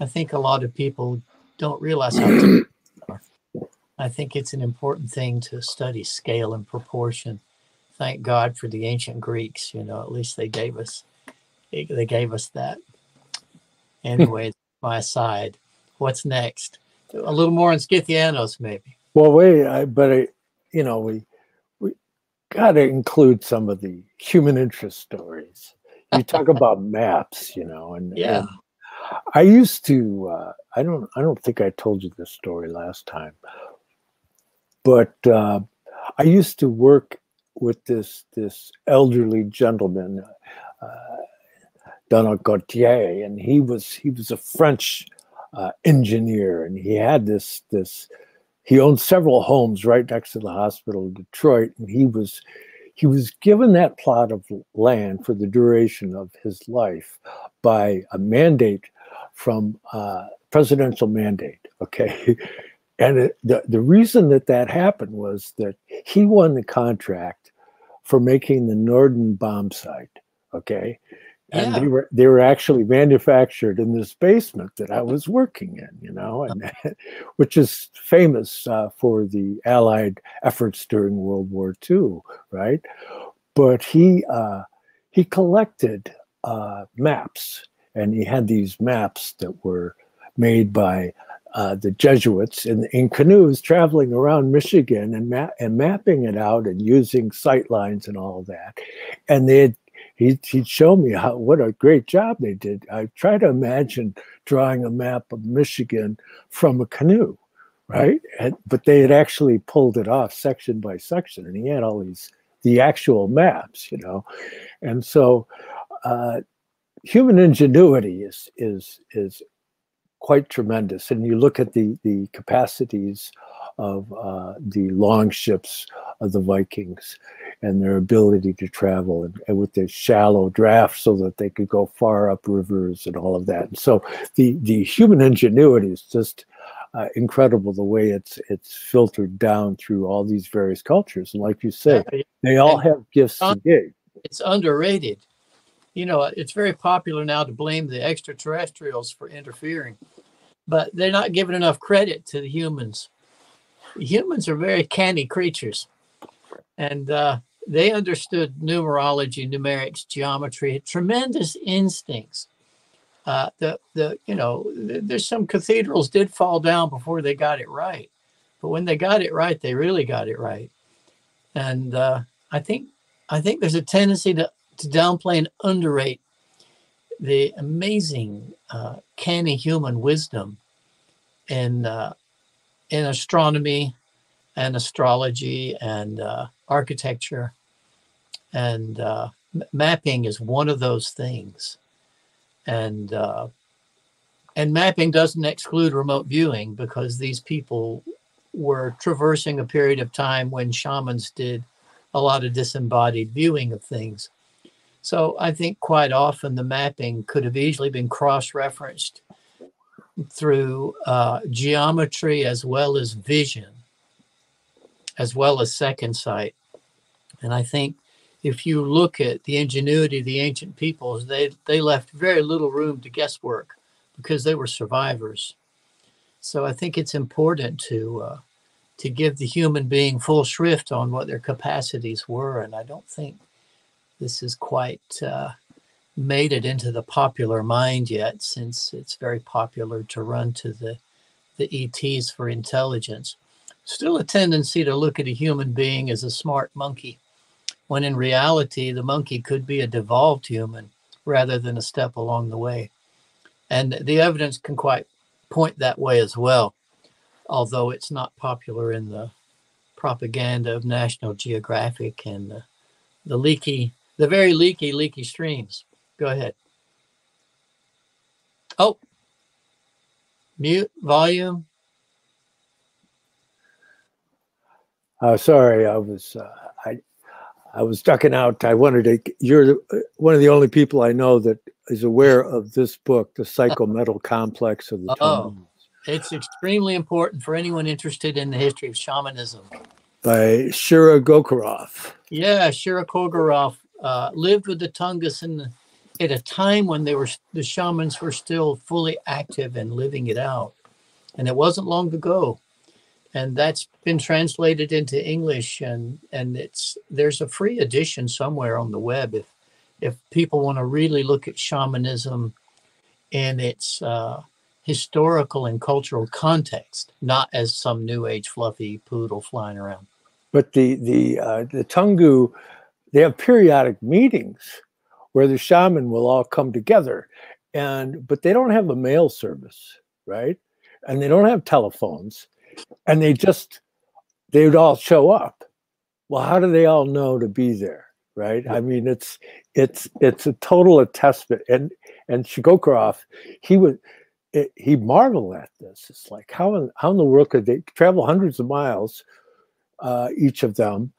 I think a lot of people don't realize how. are. I think it's an important thing to study scale and proportion thank God for the ancient Greeks. You know, at least they gave us they, gave us that. Anyway, my side. What's next? A little more on Skythianos, maybe. Well, wait, I, but I, you know, we got to include some of the human interest stories. You talk about maps, you know, and Yeah. and I used to. Uh, I don't. I don't think I told you this story last time, but uh, I used to work with this this elderly gentleman, uh, Donald Gautier, and he was he was a French uh, engineer, and he had this this he owned several homes right next to the hospital in Detroit, and he was he was given that plot of land for the duration of his life by a mandate from uh, presidential mandate. Okay. And it, the, the reason that that happened was that he won the contract for making the Norden bombsight. Okay. And Yeah. they were they were actually manufactured in this basement that I was working in, you know, and which is famous uh, for the Allied efforts during World War II, right? But he uh, he collected uh, maps, and he had these maps that were made by uh, the Jesuits in, in canoes traveling around Michigan and, ma- and mapping it out and using sight lines and all that. And they had, he'd, he'd show me how what a great job they did. I try to imagine drawing a map of Michigan from a canoe, right? And, but they had actually pulled it off section by section, and he had all these the actual maps, you know. And so, uh, human ingenuity is is is quite tremendous. And you look at the the capacities of uh, the long ships of the Vikings and their ability to travel and, and with their shallow draft so that they could go far up rivers and all of that. And so the the human ingenuity is just uh, incredible the way it's it's filtered down through all these various cultures. And like you say, they all have gifts to give. It's underrated. You know, it's very popular now to blame the extraterrestrials for interfering, but they're not giving enough credit to the humans. Humans are very canny creatures, and uh, they understood numerology, numerics, geometry, tremendous instincts. Uh, the the you know, th- there's some cathedrals did fall down before they got it right, but when they got it right, they really got it right. And uh, I think I think there's a tendency to, to downplay and underrate the amazing uh, canny human wisdom in uh, in astronomy and astrology and uh, architecture. And uh, m- mapping is one of those things. And uh, and mapping doesn't exclude remote viewing because these people were traversing a period of time when shamans did a lot of disembodied viewing of things. So i think quite often the mapping could have easily been cross-referenced through uh, geometry as well as vision as well as second sight and i think if you look at the ingenuity of the ancient peoples, they, they left very little room to guesswork because they were survivors. So I think it's important to uh, to give the human being full shrift on what their capacities were, and I don't think this is quite uh, made it into the popular mind yet, since it's very popular to run to the the ETs for intelligence. Still, a tendency to look at a human being as a smart monkey when in reality, the monkey could be a devolved human rather than a step along the way. And the evidence can quite point that way as well, although it's not popular in the propaganda of National Geographic and the, the leaky, the very leaky, leaky streams. Go ahead. Oh, mute volume. Uh, sorry, I was uh, I I was ducking out. I wanted to. You're the, one of the only people I know that is aware of this book, the psychomental complex of the. Oh, it's extremely important for anyone interested in the history of shamanism. By Shirokogoroff. Yeah, Shirokogoroff uh, lived with the Tungus in the, at a time when they were the shamans were still fully active and living it out, and it wasn't long ago and that's been translated into English and and it's there's a free edition somewhere on the web if if people want to really look at shamanism in its uh, historical and cultural context, not as some new age fluffy poodle flying around. But the the uh, the Tungu, they have periodic meetings where the shaman will all come together, and but they don't have a mail service, right? And they don't have telephones and they just they would all show up. Well how do they all know to be there right? I mean it's it's it's a total attestment and and Shirokogoroff, he would it, he marveled at this. It's like how in, how in the world could they travel hundreds of miles uh, each of them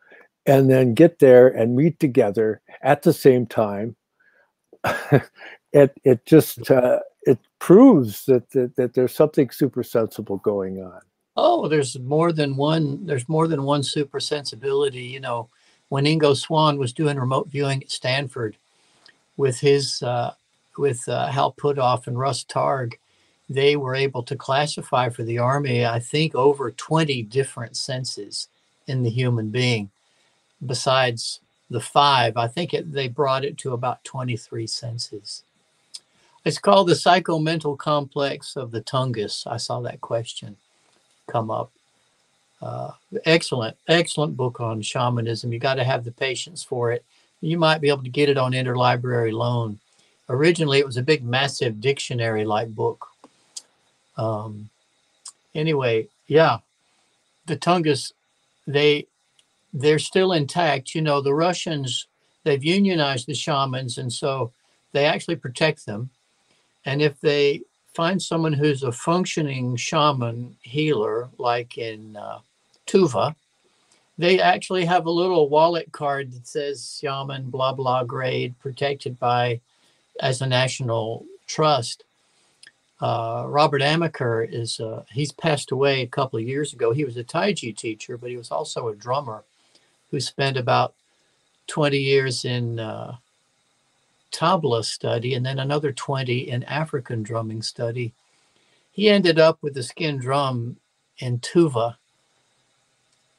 and then get there and meet together at the same time it it just uh, it proves that, that that there's something super sensible going on Oh, there's more than one. There's more than one super sensibility. You know, when Ingo Swann was doing remote viewing at Stanford with his uh, with uh, Hal Puthoff and Russ Targ, they were able to classify for the Army, I think, over 20 different senses in the human being. Besides the five, I think it, they brought it to about 23 senses. It's called the psychomental complex of the Tungus. I saw that question come up. Uh, excellent, excellent book on shamanism. You got to have the patience for it. You might be able to get it on interlibrary loan. Originally, it was a big, massive dictionary-like book. Um, anyway, yeah, the Tungus, they they're still intact. You know, the Russians they've unionized the shamans, and so they actually protect them. And if they find someone who's a functioning shaman healer, like in uh, Tuva, they actually have a little wallet card that says shaman blah blah grade protected by as a national trust. Uh, Robert Amaker is uh, he's passed away a couple of years ago. He was a Taiji teacher, but he was also a drummer who spent about 20 years in uh, tabla study and then another 20 in African drumming study. He ended up with the skin drum in Tuva.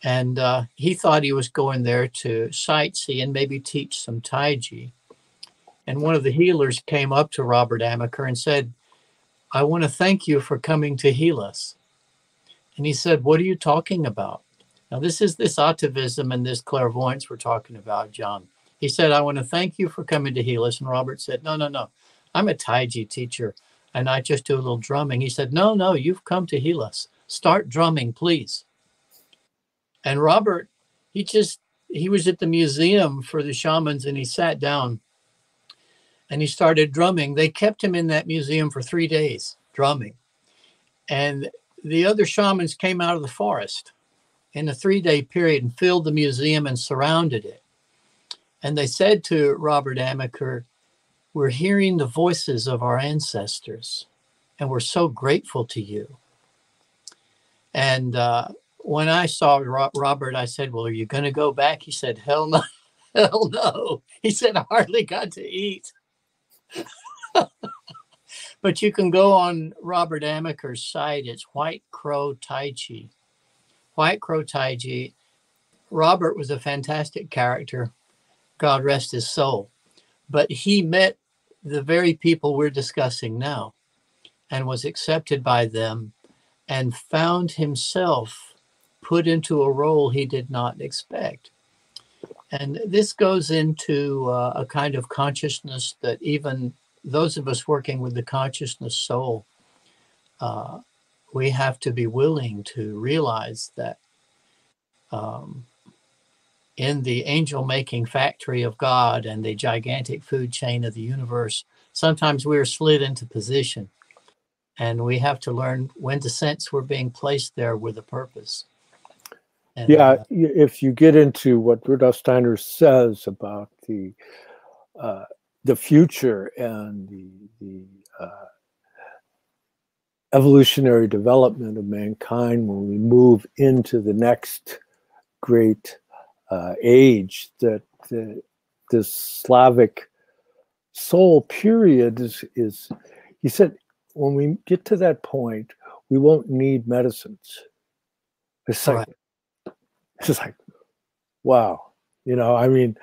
And uh, he thought he was going there to sightsee and maybe teach some Taiji. And one of the healers came up to Robert Amaker and said, I want to thank you for coming to heal us. And he said, What are you talking about? Now, this is this atavism and this clairvoyance we're talking about, John. He said, I want to thank you for coming to heal us. And Robert said, No, no, no. I'm a Taiji teacher and I just do a little drumming. He said, No, no, you've come to heal us. Start drumming, please. And Robert, he just, he was at the museum for the shamans and he sat down and he started drumming. They kept him in that museum for three days drumming. And the other shamans came out of the forest in a three day period and filled the museum and surrounded it. And they said to Robert Amaker, We're hearing the voices of our ancestors, and we're so grateful to you. And uh, when I saw Robert, I said, Well, are you going to go back? He said, Hell no. Hell no. He said, I hardly got to eat. but you can go on Robert Amaker's site. It's White Crow Tai Chi. White Crow Taiji. Robert was a fantastic character. God rest his soul. But he met the very people we're discussing now and was accepted by them and found himself put into a role he did not expect. And this goes into uh, a kind of consciousness that even those of us working with the consciousness soul, uh, we have to be willing to realize that um, in the angel making factory of God and the gigantic food chain of the universe, sometimes we're slid into position and we have to learn when to sense we're being placed there with a purpose. And, yeah, uh, if you get into what Rudolf Steiner says about the uh, the future and the the uh, evolutionary development of mankind when we move into the next great uh, age, that the, this Slavic soul period is, is, he said, when we get to that point, we won't need medicines. It's like, right. it's like, wow. You know, I mean,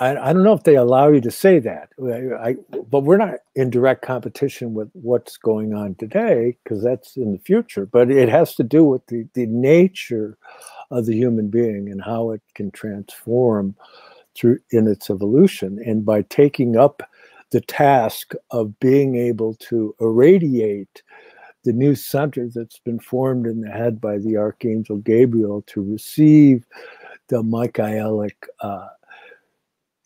I, I don't know if they allow you to say that, I, but we're not in direct competition with what's going on today because that's in the future. But it has to do with the, the nature of the human being and how it can transform through in its evolution. And by taking up the task of being able to irradiate the new center that's been formed in the head by the archangel Gabriel to receive the Michaelic uh,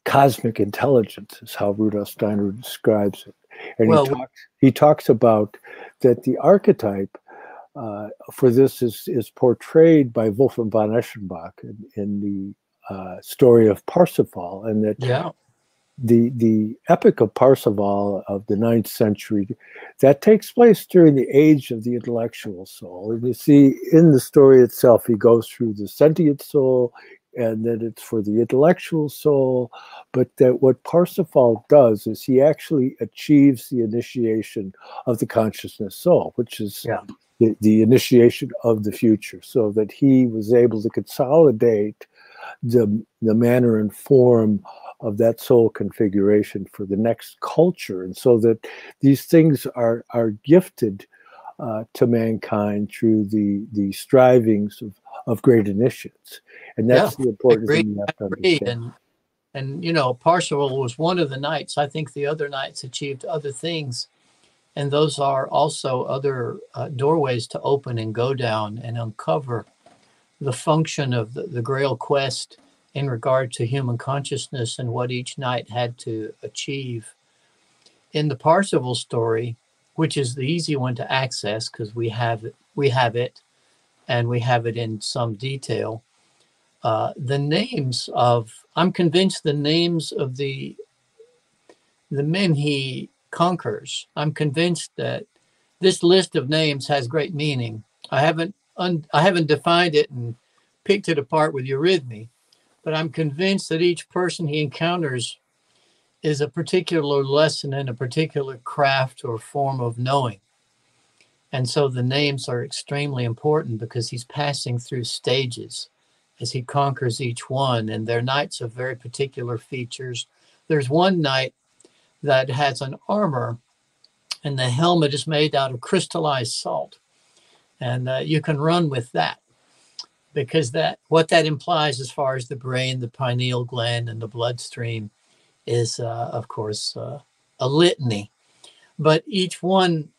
cosmic intelligence is how Rudolf Steiner describes it. And well, he talks he talks about that the archetype uh, for this is is portrayed by Wolfram von Eschenbach in, in the uh, story of Parsifal, and that yeah. the the epic of Parsifal of the ninth century that takes place during the age of the intellectual soul. And you see in the story itself, he goes through the sentient soul, and that it's for the intellectual soul, but that what Parsifal does is he actually achieves the initiation of the consciousness soul, which is yeah. the, the initiation of the future, so that he was able to consolidate the, the manner and form of that soul configuration for the next culture. And so that these things are, are gifted uh, to mankind through the, the strivings of of great initiates. And that's yeah, the important thing you have to understand. And, and, you know, Parsifal was one of the knights. I think the other knights achieved other things. And those are also other uh, doorways to open and go down and uncover the function of the, the Grail quest in regard to human consciousness and what each knight had to achieve. In the Parsifal story, which is the easy one to access because we have it, we have it and we have it in some detail. Uh, the names of, I'm convinced the names of the the men he conquers. I'm convinced that this list of names has great meaning. I haven't un, I haven't defined it and picked it apart with eurythmy, but I'm convinced that each person he encounters is a particular lesson in a particular craft or form of knowing. And so the names are extremely important because he's passing through stages as he conquers each one. And their knights have very particular features. There's one knight that has an armor, and the helmet is made out of crystallized salt. And uh, you can run with that. because that what that implies as far as the brain, the pineal gland, and the bloodstream is, uh, of course, uh, a litany. But each one,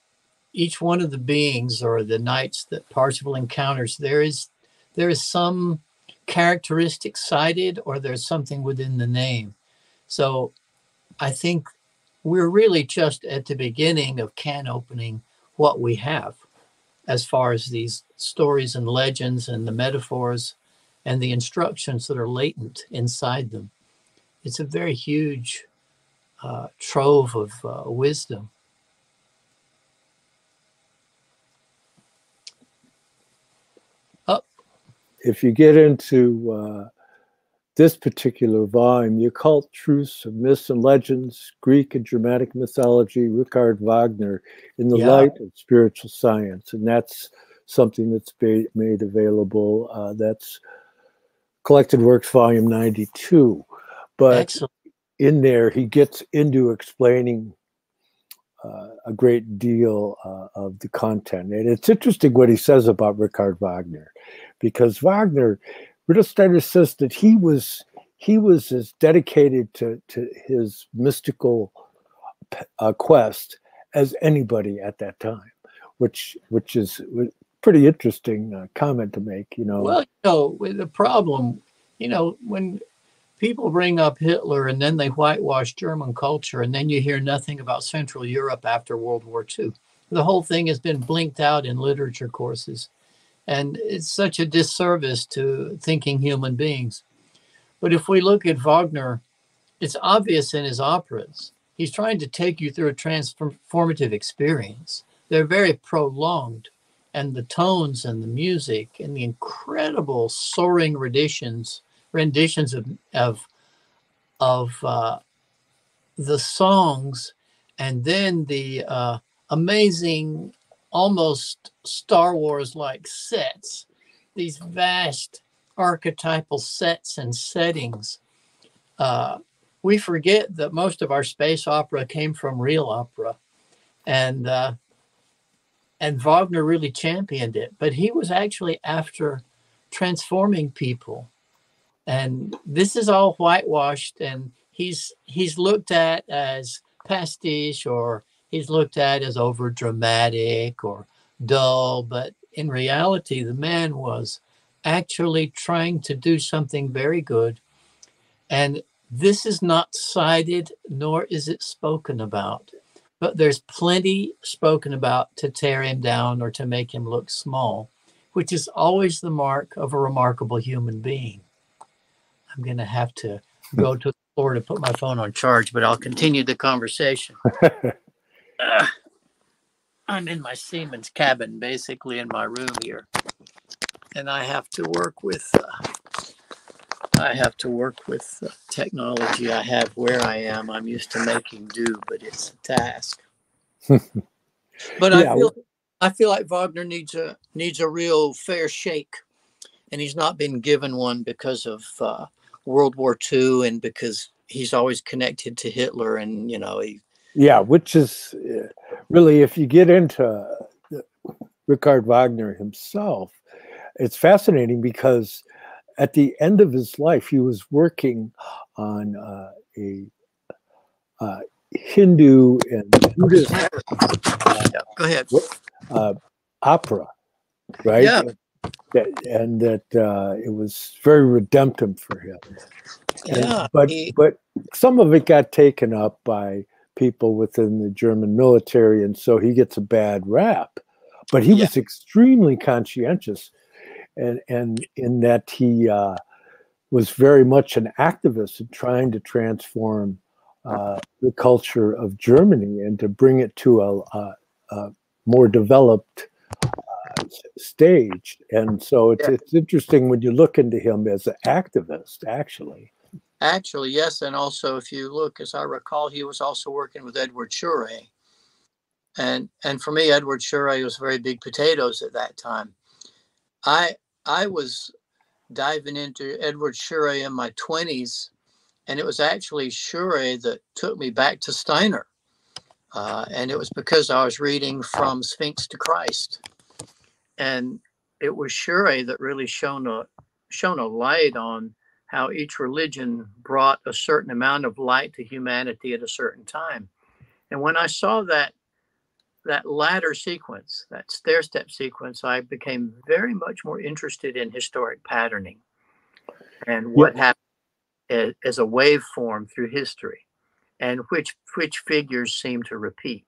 each one of the beings or the knights that Parsifal encounters, there is there is some characteristic cited, or there's something within the name. So, I think we're really just at the beginning of can opening what we have as far as these stories and legends and the metaphors and the instructions that are latent inside them. It's a very huge uh, trove of uh, wisdom. Up. If you get into uh, this particular volume, The Occult Truths of Myths and Legends, Greek and Germanic Mythology, Richard Wagner, in the yeah. light of spiritual science. And that's something that's made available. Uh, that's Collected Works, Volume 92. But Excellent. in there, he gets into explaining uh, a great deal uh, of the content. And it's interesting what he says about Richard Wagner, because Wagner Rudolf Steiner says that he was he was as dedicated to, to his mystical uh, quest as anybody at that time, which which is pretty interesting uh, comment to make. You know, well, you know, the problem, you know, when people bring up Hitler and then they whitewash German culture, and then you hear nothing about Central Europe after World War II. The whole thing has been blinked out in literature courses. And it's such a disservice to thinking human beings. But if we look at Wagner, it's obvious in his operas. He's trying to take you through a transformative experience. They're very prolonged, and the tones and the music and the incredible soaring renditions renditions of of, of uh, the songs, and then the uh, amazing almost Star Wars like sets, these vast archetypal sets and settings. Uh, we forget that most of our space opera came from real opera, and uh, and Wagner really championed it. But he was actually after transforming people, and this is all whitewashed, and he's he's looked at as pastiche or he's looked at as over dramatic or dull, but in reality, the man was actually trying to do something very good. And this is not cited, nor is it spoken about. But there's plenty spoken about to tear him down or to make him look small, which is always the mark of a remarkable human being. I'm going to have to go to the floor to put my phone on charge, but I'll continue the conversation. uh, I'm in my Siemens cabin, basically in my room here, and I have to work with. Uh, I have to work with uh, technology I have where I am. I'm used to making do, but it's a task. but yeah. I feel I feel like Wagner needs a needs a real fair shake, and he's not been given one because of uh, World War II and because he's always connected to Hitler, and you know he yeah, which is uh, really, if you get into Richard Wagner himself, it's fascinating because at the end of his life, he was working on uh, a uh, Hindu and Buddhist uh, Go ahead. Uh, opera, right? Yeah. That, and that uh, it was very redemptive for him. Yeah. But he, but some of it got taken up by people within the German military, and so he gets a bad rap. But he yeah. was extremely conscientious, and and in that he uh, was very much an activist in trying to transform uh, the culture of Germany and to bring it to a, a, a more developed uh, stage. And so it's, yeah. it's interesting when you look into him as an activist, actually. Actually, yes, and also if you look, as I recall, he was also working with Edward Schuré. And and for me, Edward Schuré was very big potatoes at that time. I I was diving into Edward Schuré in my 20s, and it was actually Schuré that took me back to Steiner. Uh, and it was because I was reading From Sphinx to Christ. And it was Schuré that really shone a shone a light on how each religion brought a certain amount of light to humanity at a certain time. And when I saw that that ladder sequence, that stair step sequence, I became very much more interested in historic patterning and what happened as, as a waveform through history and which which figures seem to repeat.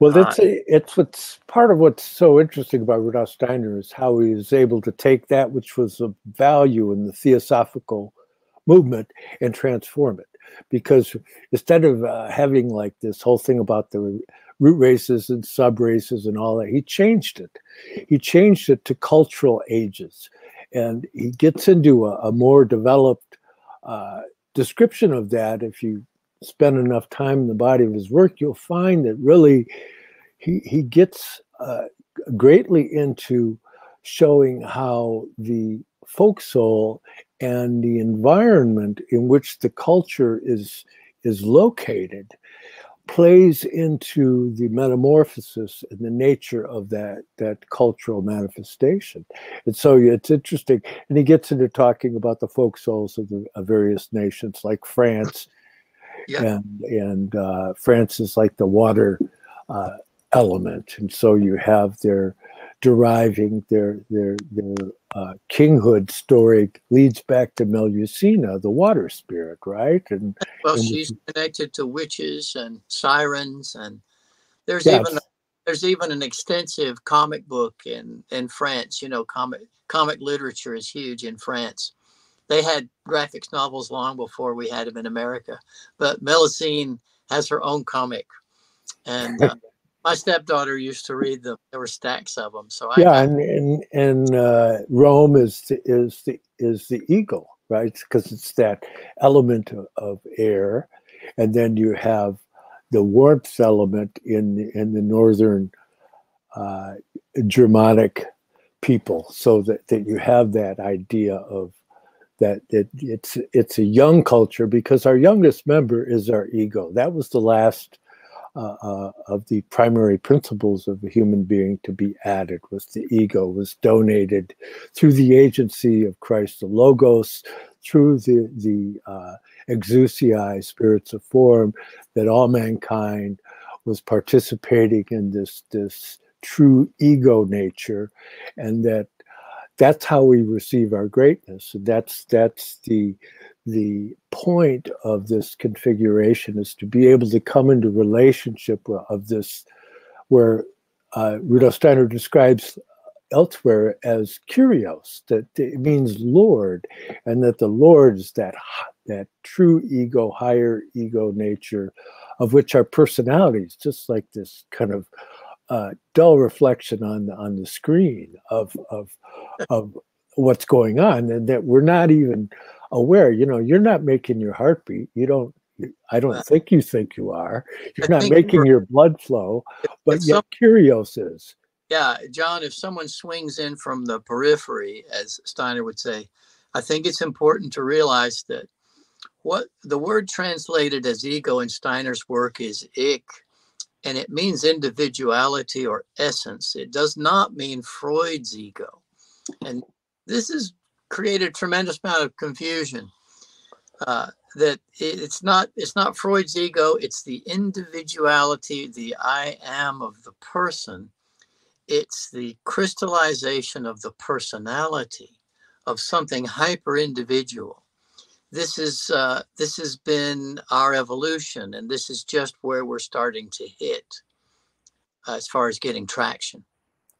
Well, that's uh, it's what's part of what's so interesting about Rudolf Steiner is how he was able to take that which was of value in the theosophical movement and transform it. Because instead of uh, having like this whole thing about the root races and sub races and all that, he changed it. He changed it to cultural ages, and he gets into a, a more developed uh, description of that if you spend enough time in the body of his work, you'll find that really he, he gets uh, greatly into showing how the folk soul and the environment in which the culture is is located plays into the metamorphosis and the nature of that that cultural manifestation. And so it's interesting and he gets into talking about the folk souls of the of various nations like france yeah. and and uh, France is like the water uh, element, and so you have their deriving their their their uh, kinghood story leads back to Melusina, the water spirit, right? And well, and she's connected to witches and sirens, and there's yes. even a, there's even an extensive comic book in in France. You know, comic comic literature is huge in France they had graphics novels long before we had them in America. But Melusine has her own comic, and uh, my stepdaughter used to read them. There were stacks of them. So I yeah, and and, and uh, Rome is the, is the is the eagle, right? Because it's that element of, of air, and then you have the warmth element in in the northern uh, Germanic people, so that that you have that idea of that it, it's it's a young culture because our youngest member is our ego. That was the last uh, uh, of the primary principles of a human being to be added was the ego was donated through the agency of Christ the Logos through the the uh, exousiae spirits of form that all mankind was participating in this this true ego nature and that that's how we receive our greatness. And that's that's the the point of this configuration is to be able to come into relationship of this where uh, Rudolf Steiner describes elsewhere as kurios that it means lord and that the lord is that that true ego higher ego nature of which our personalities just like this kind of uh, dull reflection on the, on the screen of of of what's going on, and that we're not even aware. You know, you're not making your heartbeat. You don't. I don't think you think you are. You're not making your blood flow, but yet some, is. Yeah, John. If someone swings in from the periphery, as Steiner would say, I think it's important to realize that what the word translated as ego in Steiner's work is ich, and it means individuality or essence. It does not mean Freud's ego. And this has created a tremendous amount of confusion. Uh, that it's not it's not Freud's ego, it's the individuality, the I am of the person. It's the crystallization of the personality of something hyper individual this is uh, this has been our evolution, and this is just where we're starting to hit uh, as far as getting traction.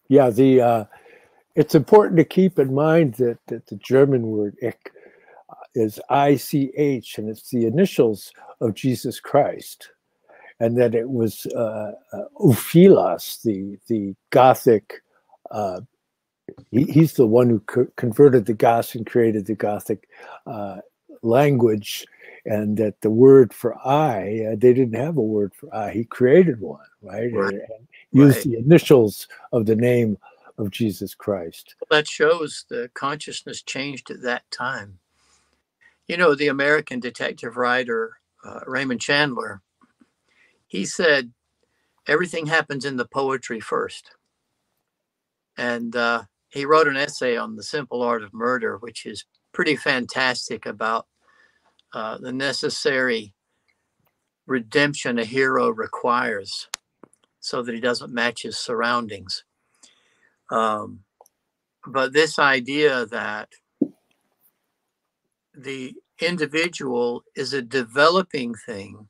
Yeah, the uh, it's important to keep in mind that, that the German word "ich" uh, is I C H, and it's the initials of Jesus Christ, and that it was uh, uh Ulfilas, the the Gothic. Uh, he, he's the one who co- converted the Goths and created the Gothic uh, language and that the word for I, uh, they didn't have a word for I. He created one, right? right. And, and used right. the initials of the name of Jesus Christ. Well, that shows the consciousness changed at that time. You know, the American detective writer uh, Raymond Chandler, he said, everything happens in the poetry first. And uh, he wrote an essay on the simple art of murder, which is pretty fantastic about uh, the necessary redemption a hero requires so that he doesn't match his surroundings. Um, but this idea that the individual is a developing thing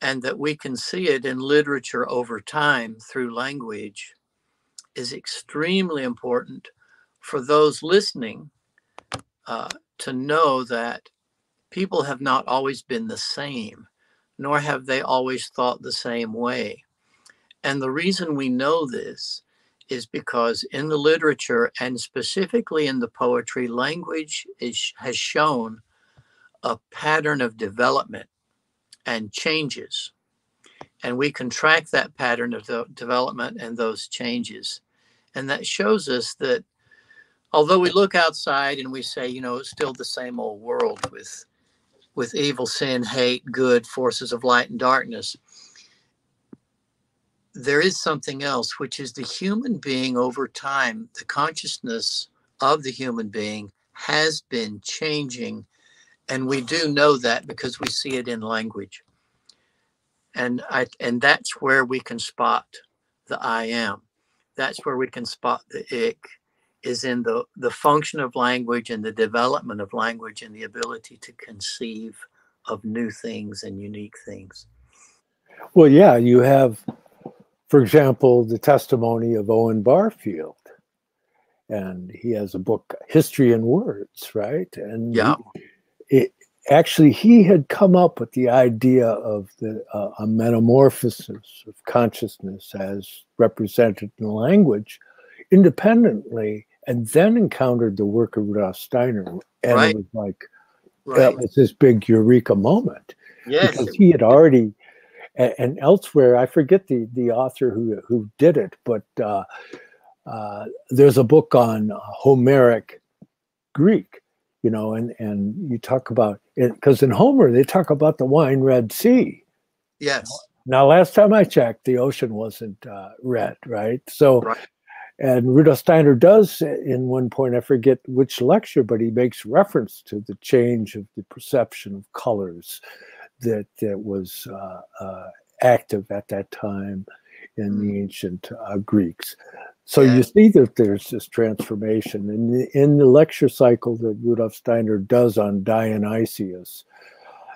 and that we can see it in literature over time through language is extremely important for those listening uh, to know that people have not always been the same, nor have they always thought the same way. And the reason we know this is because in the literature and specifically in the poetry, language is, has shown a pattern of development and changes. And we can track that pattern of development and those changes. And that shows us that although we look outside and we say, you know, it's still the same old world with with evil, sin, hate, good, forces of light and darkness, there is something else, which is the human being over time, the consciousness of the human being has been changing. And we do know that because we see it in language. And I and that's where we can spot the I am that's where we can spot the ick is in the the function of language and the development of language and the ability to conceive of new things and unique things. Well yeah you have for example the testimony of owen barfield. And he has a book history in words right? And yeah. it, actually he had come up with the idea of the uh, a metamorphosis of consciousness as represented in language independently and then encountered the work of Rudolf Steiner and right. it was like right. that was this big eureka moment yes. because he had already and, and, elsewhere I forget the the author who who did it but uh, uh, there's a book on Homeric Greek you know, and and you talk about it because in Homer they talk about the wine red sea. Yes. Now, last time I checked, the ocean wasn't uh, red, right? So, right. And Rudolf Steiner does in one point, I forget which lecture, but he makes reference to the change of the perception of colors that that was uh, uh, active at that time in the mm. ancient uh, Greeks. So you see that there's this transformation. In in the lecture cycle that Rudolf Steiner does on Dionysius,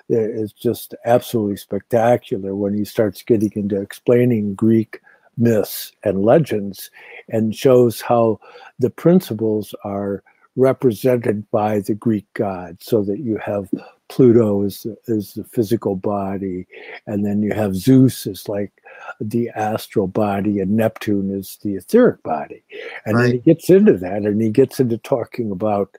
it's just absolutely spectacular when he starts getting into explaining Greek myths and legends and shows how the principles are represented by the Greek gods so that you have Pluto is, is the physical body, and then you have Zeus is like the astral body, and Neptune is the etheric body. And right. then he gets into that, and he gets into talking about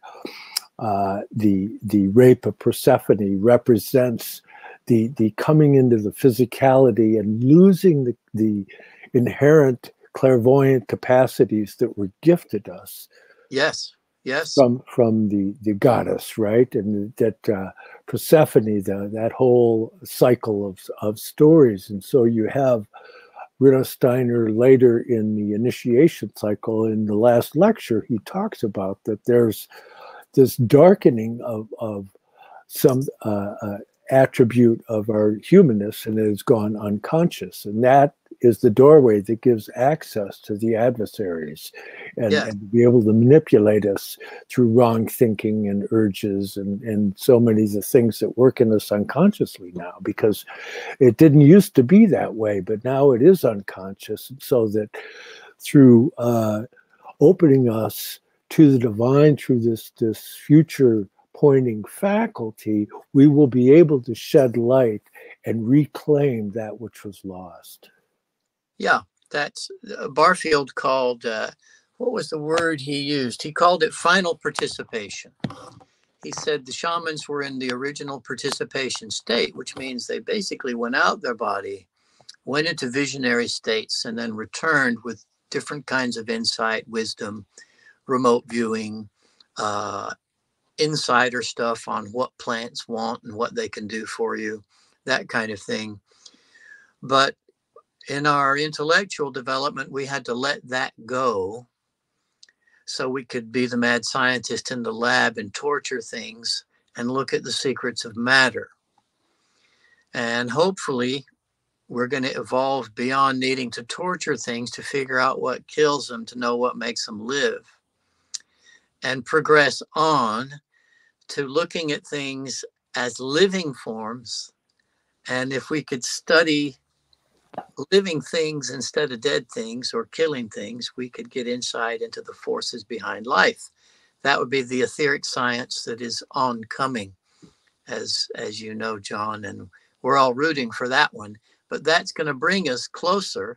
uh, the the rape of Persephone represents the the coming into the physicality and losing the the inherent clairvoyant capacities that were gifted us. Yes yes from from the the goddess right and that uh, persephone the, that whole cycle of of stories and so you have Rudolf Steiner later in the initiation cycle in the last lecture he talks about that there's this darkening of of some uh, uh, attribute of our humanness and it has gone unconscious and that is the doorway that gives access to the adversaries and, yeah. and be able to manipulate us through wrong thinking and urges and, and so many of the things that work in us unconsciously now because it didn't used to be that way, but now it is unconscious. So that through uh, opening us to the divine through this this future pointing faculty, we will be able to shed light and reclaim that which was lost. Yeah, that's uh, Barfield called, uh, what was the word he used? He called it final participation. He said the shamans were in the original participation state, which means they basically went out their body, went into visionary states, and then returned with different kinds of insight, wisdom, remote viewing, uh, insider stuff on what plants want and what they can do for you, that kind of thing. But in our intellectual development, we had to let that go so we could be the mad scientist in the lab and torture things and look at the secrets of matter. And hopefully, we're going to evolve beyond needing to torture things to figure out what kills them, to know what makes them live, and progress on to looking at things as living forms. And if we could study living things instead of dead things or killing things, we could get insight into the forces behind life. That would be the etheric science that is oncoming, as as you know, John, and we're all rooting for that one. But that's going to bring us closer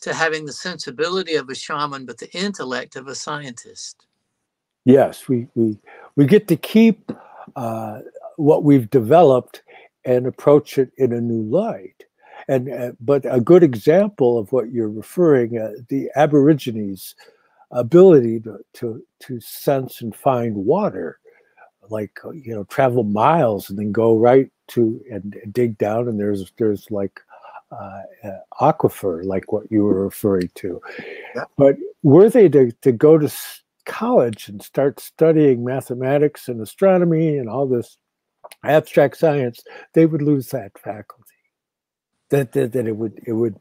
to having the sensibility of a shaman, but the intellect of a scientist. Yes, we we we get to keep uh, what we've developed and approach it in a new light. And uh, but a good example of what you're referring, uh, the Aborigines' ability to, to to sense and find water, like uh, you know, travel miles and then go right to and, and dig down, and there's there's like uh, uh, aquifer, like what you were referring to. But were they to, to go to college and start studying mathematics and astronomy and all this abstract science, they would lose that faculty. That, that, that it would it would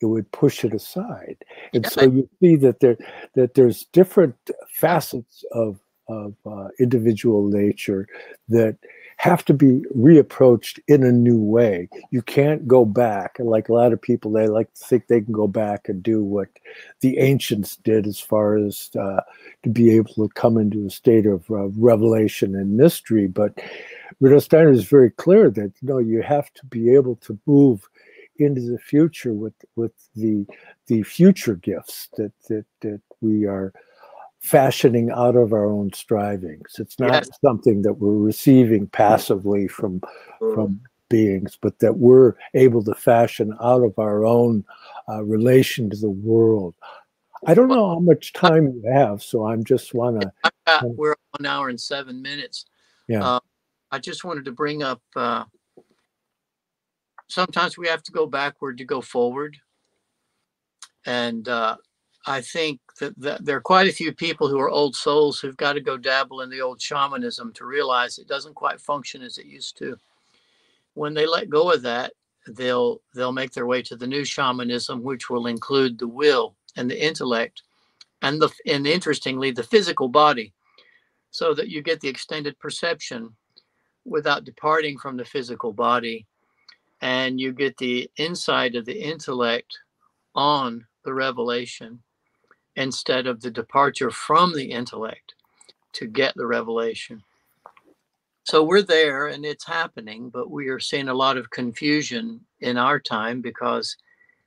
it would push it aside. And so you see that there that there's different facets of of uh, individual nature that have to be reapproached in a new way. You can't go back. And like a lot of people, they like to think they can go back and do what the ancients did as far as uh, to be able to come into a state of uh, revelation and mystery. But Rudolf Steiner is very clear that you know you have to be able to move into the future with with the the future gifts that that that we are fashioning out of our own strivings. It's not yes. something that we're receiving passively from mm. from beings, but that we're able to fashion out of our own uh, relation to the world. I don't know how much time you have, so I'm just want to. Uh, we're one hour and seven minutes. Yeah. Uh, I just wanted to bring up. Uh, sometimes we have to go backward to go forward, and uh, I think that, that, there are quite a few people who are old souls who've got to go dabble in the old shamanism to realize it doesn't quite function as it used to. When they let go of that, they'll they'll make their way to the new shamanism, which will include the will and the intellect, and the and interestingly the physical body, so that you get the extended perception without departing from the physical body, and you get the insight of the intellect on the revelation instead of the departure from the intellect to get the revelation. So we're there and it's happening, but we are seeing a lot of confusion in our time because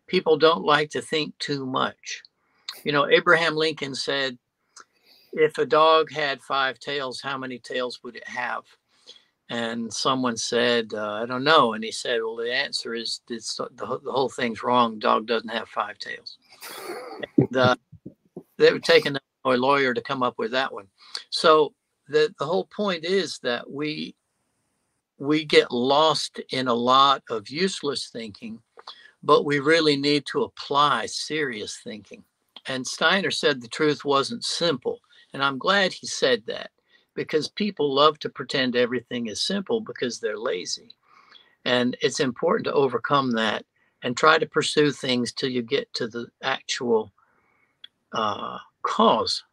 people don't like to think too much. You know, Abraham Lincoln said, if a dog had five tails, how many tails would it have? And someone said, uh, I don't know. And he said, Well, the answer is the, the whole thing's wrong. Dog doesn't have five tails. And, uh, they were taking a lawyer to come up with that one. So the the whole point is that we we get lost in a lot of useless thinking, but we really need to apply serious thinking. And Steiner said the truth wasn't simple, and I'm glad he said that because people love to pretend everything is simple because they're lazy. And it's important to overcome that and try to pursue things till you get to the actual uh, cause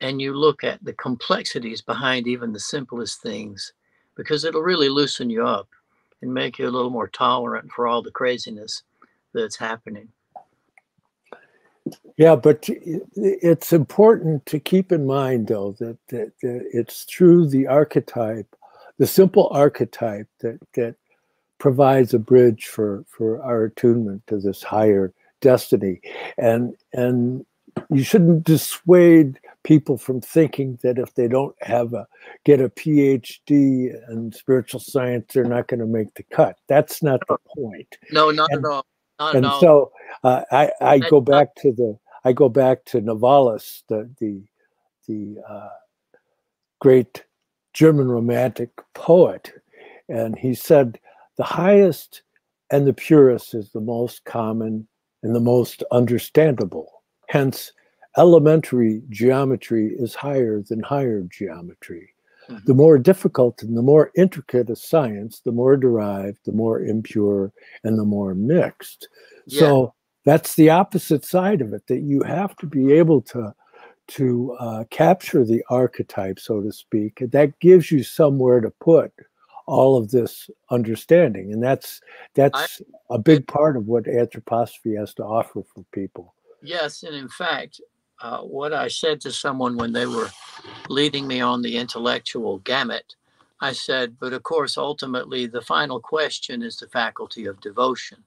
and you look at the complexities behind even the simplest things because it'll really loosen you up and make you a little more tolerant for all the craziness that's happening. Yeah, but it's important to keep in mind, though, that, that, that, it's through the archetype, the simple archetype, that that provides a bridge for for our attunement to this higher destiny, and and you shouldn't dissuade people from thinking that if they don't have a get a phd in spiritual science they're not going to make the cut. That's not the point. No not and, at all. Not and so uh, i i go back to the i go back to novalis the the the uh, great german romantic poet and he said the highest and the purest is the most common and the most understandable hence elementary geometry is higher than higher geometry. Mhm. The more difficult and the more intricate a science, the more derived, the more impure, and the more mixed. Yeah. So that's the opposite side of it that you have to be able to to uh, capture the archetype, so to speak. That gives you somewhere to put all of this understanding, and that's that's a big part of what anthroposophy has to offer for people. Yes, and in fact, uh, what I said to someone when they were leading me on the intellectual gamut, I said, but of course, ultimately, the final question is the faculty of devotion.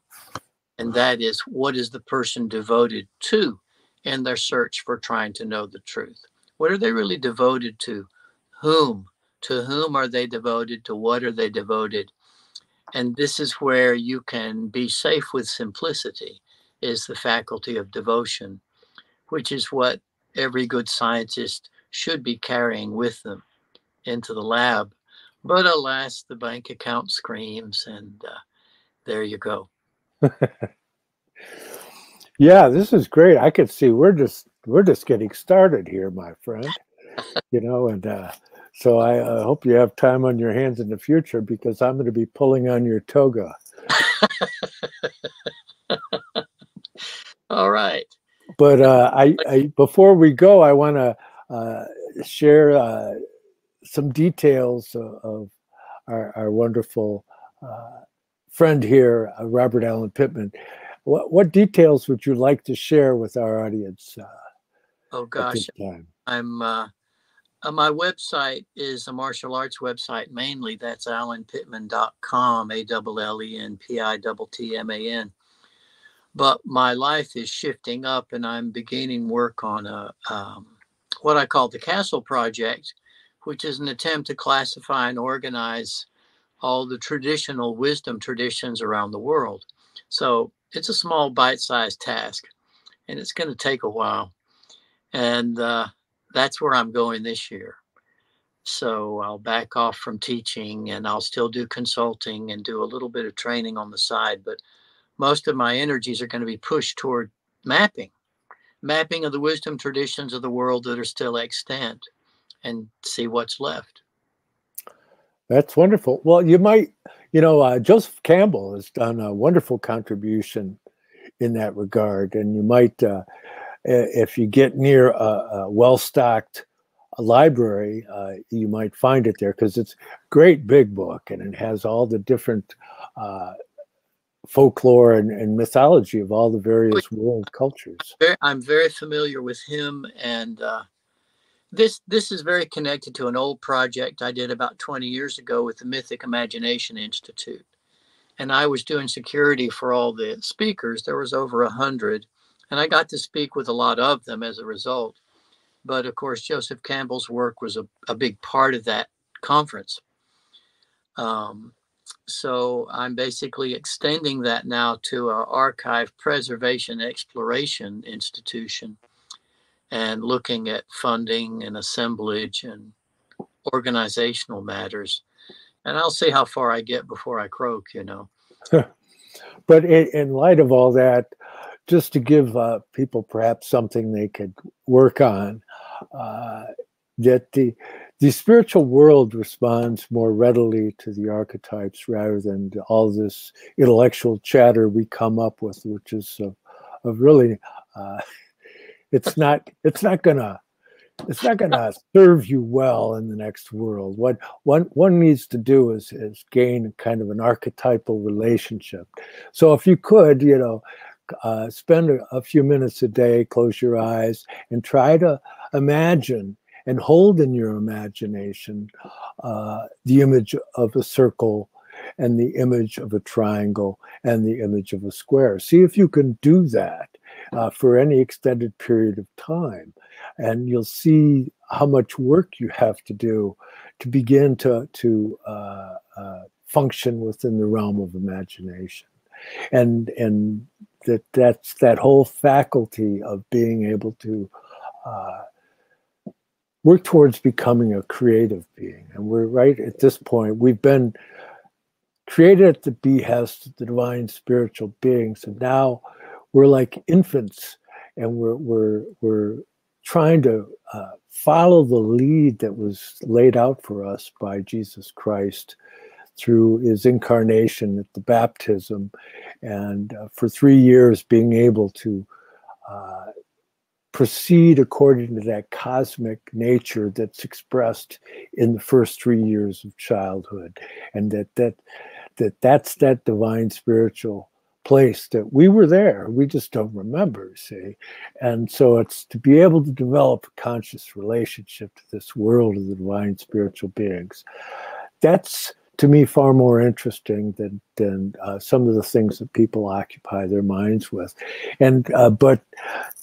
And that is, what is the person devoted to in their search for trying to know the truth? What are they really devoted to? Whom? To whom are they devoted? To what are they devoted? And this is where you can be safe with simplicity, is the faculty of devotion which is what every good scientist should be carrying with them into the lab. But alas, the bank account screams, and uh, there you go. Yeah, this is great. I could see we're just we're just getting started here, my friend. you know, and uh, so I uh, hope you have time on your hands in the future because I'm going to be pulling on your toga. All right. But uh, I, I before we go, I want to uh, share uh, some details of, of our, our wonderful uh, friend here, uh, Robert Allen Pittman. What, what details would you like to share with our audience uh, Oh gosh. I'm. Uh, uh, my website is a martial arts website mainly. That's allenpittman.com, A L L E N P I T T M A N. But my life is shifting up, and I'm beginning work on a um, what I call the Castle Project, which is an attempt to classify and organize all the traditional wisdom traditions around the world. So it's a small, bite-sized task, and it's going to take a while. And uh, that's where I'm going this year. So I'll back off from teaching and I'll still do consulting and do a little bit of training on the side, but most of my energies are going to be pushed toward mapping, mapping of the wisdom traditions of the world that are still extant and see what's left. That's wonderful. Well, you might, you know, uh, Joseph Campbell has done a wonderful contribution in that regard, and you might, uh, if you get near a, a well-stocked library, uh, you might find it there because it's a great big book and it has all the different uh, folklore and, and mythology of all the various world cultures. Very, I'm very familiar with him, and uh, this this is very connected to an old project I did about 20 years ago with the Mythic Imagination Institute. And I was doing security for all the speakers. There was over a hundred, and I got to speak with a lot of them as a result. But of course, Joseph Campbell's work was a, a big part of that conference. Um, so I'm basically extending that now to our archive preservation exploration institution and looking at funding and assemblage and organizational matters. And I'll see how far I get before I croak, you know. But in, light of all that, just to give uh, people perhaps something they could work on, uh, that the the spiritual world responds more readily to the archetypes rather than to all this intellectual chatter we come up with, which is of, of really, uh, it's not it's not gonna it's not gonna serve you well in the next world. What one one needs to do is is gain kind of an archetypal relationship. So if you could, you know, uh, spend a, a few minutes a day, close your eyes, and try to imagine and hold in your imagination uh, the image of a circle and the image of a triangle and the image of a square. See if you can do that uh, for any extended period of time, and you'll see how much work you have to do to begin to to uh, uh, function within the realm of imagination, and and that that's that whole faculty of being able to work towards becoming a creative being. And we're right at this point. We've been created at the behest of the divine spiritual beings, and now we're like infants, and we're we're we're trying to uh, follow the lead that was laid out for us by Jesus Christ through his incarnation at the baptism, and uh, for three years being able to uh, proceed according to that cosmic nature that's expressed in the first three years of childhood, and that that that that's that divine spiritual place that we were there. We just don't remember see. And so it's to be able to develop a conscious relationship to this world of the divine spiritual beings that's to me far more interesting than than uh, some of the things that people occupy their minds with. And uh, but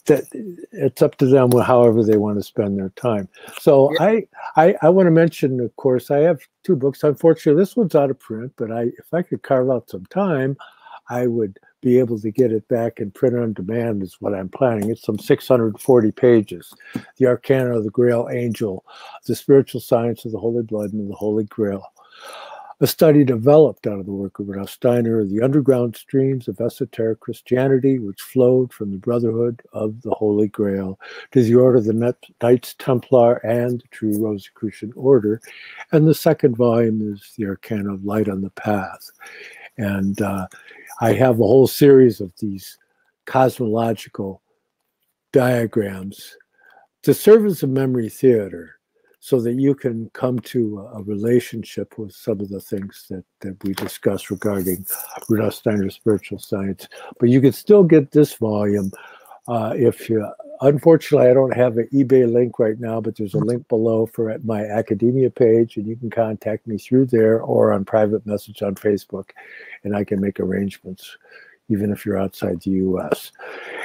that it's up to them however they want to spend their time. So yeah. I, I i want to mention of course i have two books. Unfortunately this one's out of print but i if i could carve out some time i would be able to get it back in print on demand is what i'm planning. It's some 640 pages. The arcana of the grail angel the spiritual science of the holy blood and the holy grail a study developed out of the work of Rudolf Steiner, the underground streams of esoteric Christianity, which flowed from the Brotherhood of the Holy Grail to the Order of the Knights Templar and the True Rosicrucian Order. And the second volume is the Arcana of Light on the Path. And uh, I have a whole series of these cosmological diagrams to serve as a memory theater so that you can come to a, relationship with some of the things that, that we discussed regarding Rudolf Steiner's spiritual science. But you can still get this volume uh, if you, unfortunately, I don't have an eBay link right now, but there's a link below for my academia page, and you can contact me through there or on private message on Facebook, and I can make arrangements even if you're outside the US.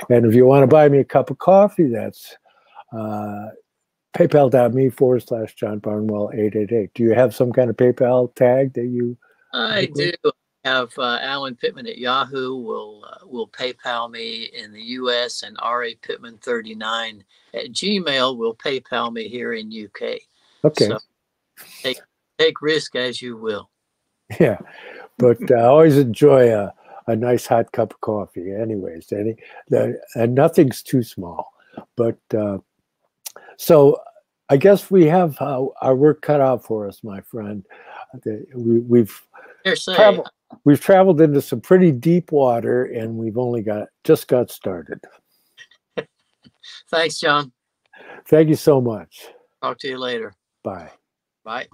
And if you want to buy me a cup of coffee, that's uh, paypal.me forward slash John Barnwell 888. Do you have some kind of PayPal tag that you? I do have uh, Allen Pittman at Yahoo will uh, will PayPal me in the U.S. and R. A. Pittman 39 at Gmail will PayPal me here in UK. Okay. So take take risk as you will. Yeah, but uh, I always enjoy a, a nice hot cup of coffee. Anyways, any and nothing's too small, but uh, so I guess we have uh, our work cut out for us, my friend. We, we've traveled, we've traveled into some pretty deep water, and we've only got just got started. Thanks, John. Thank you so much. Talk to you later. Bye. Bye.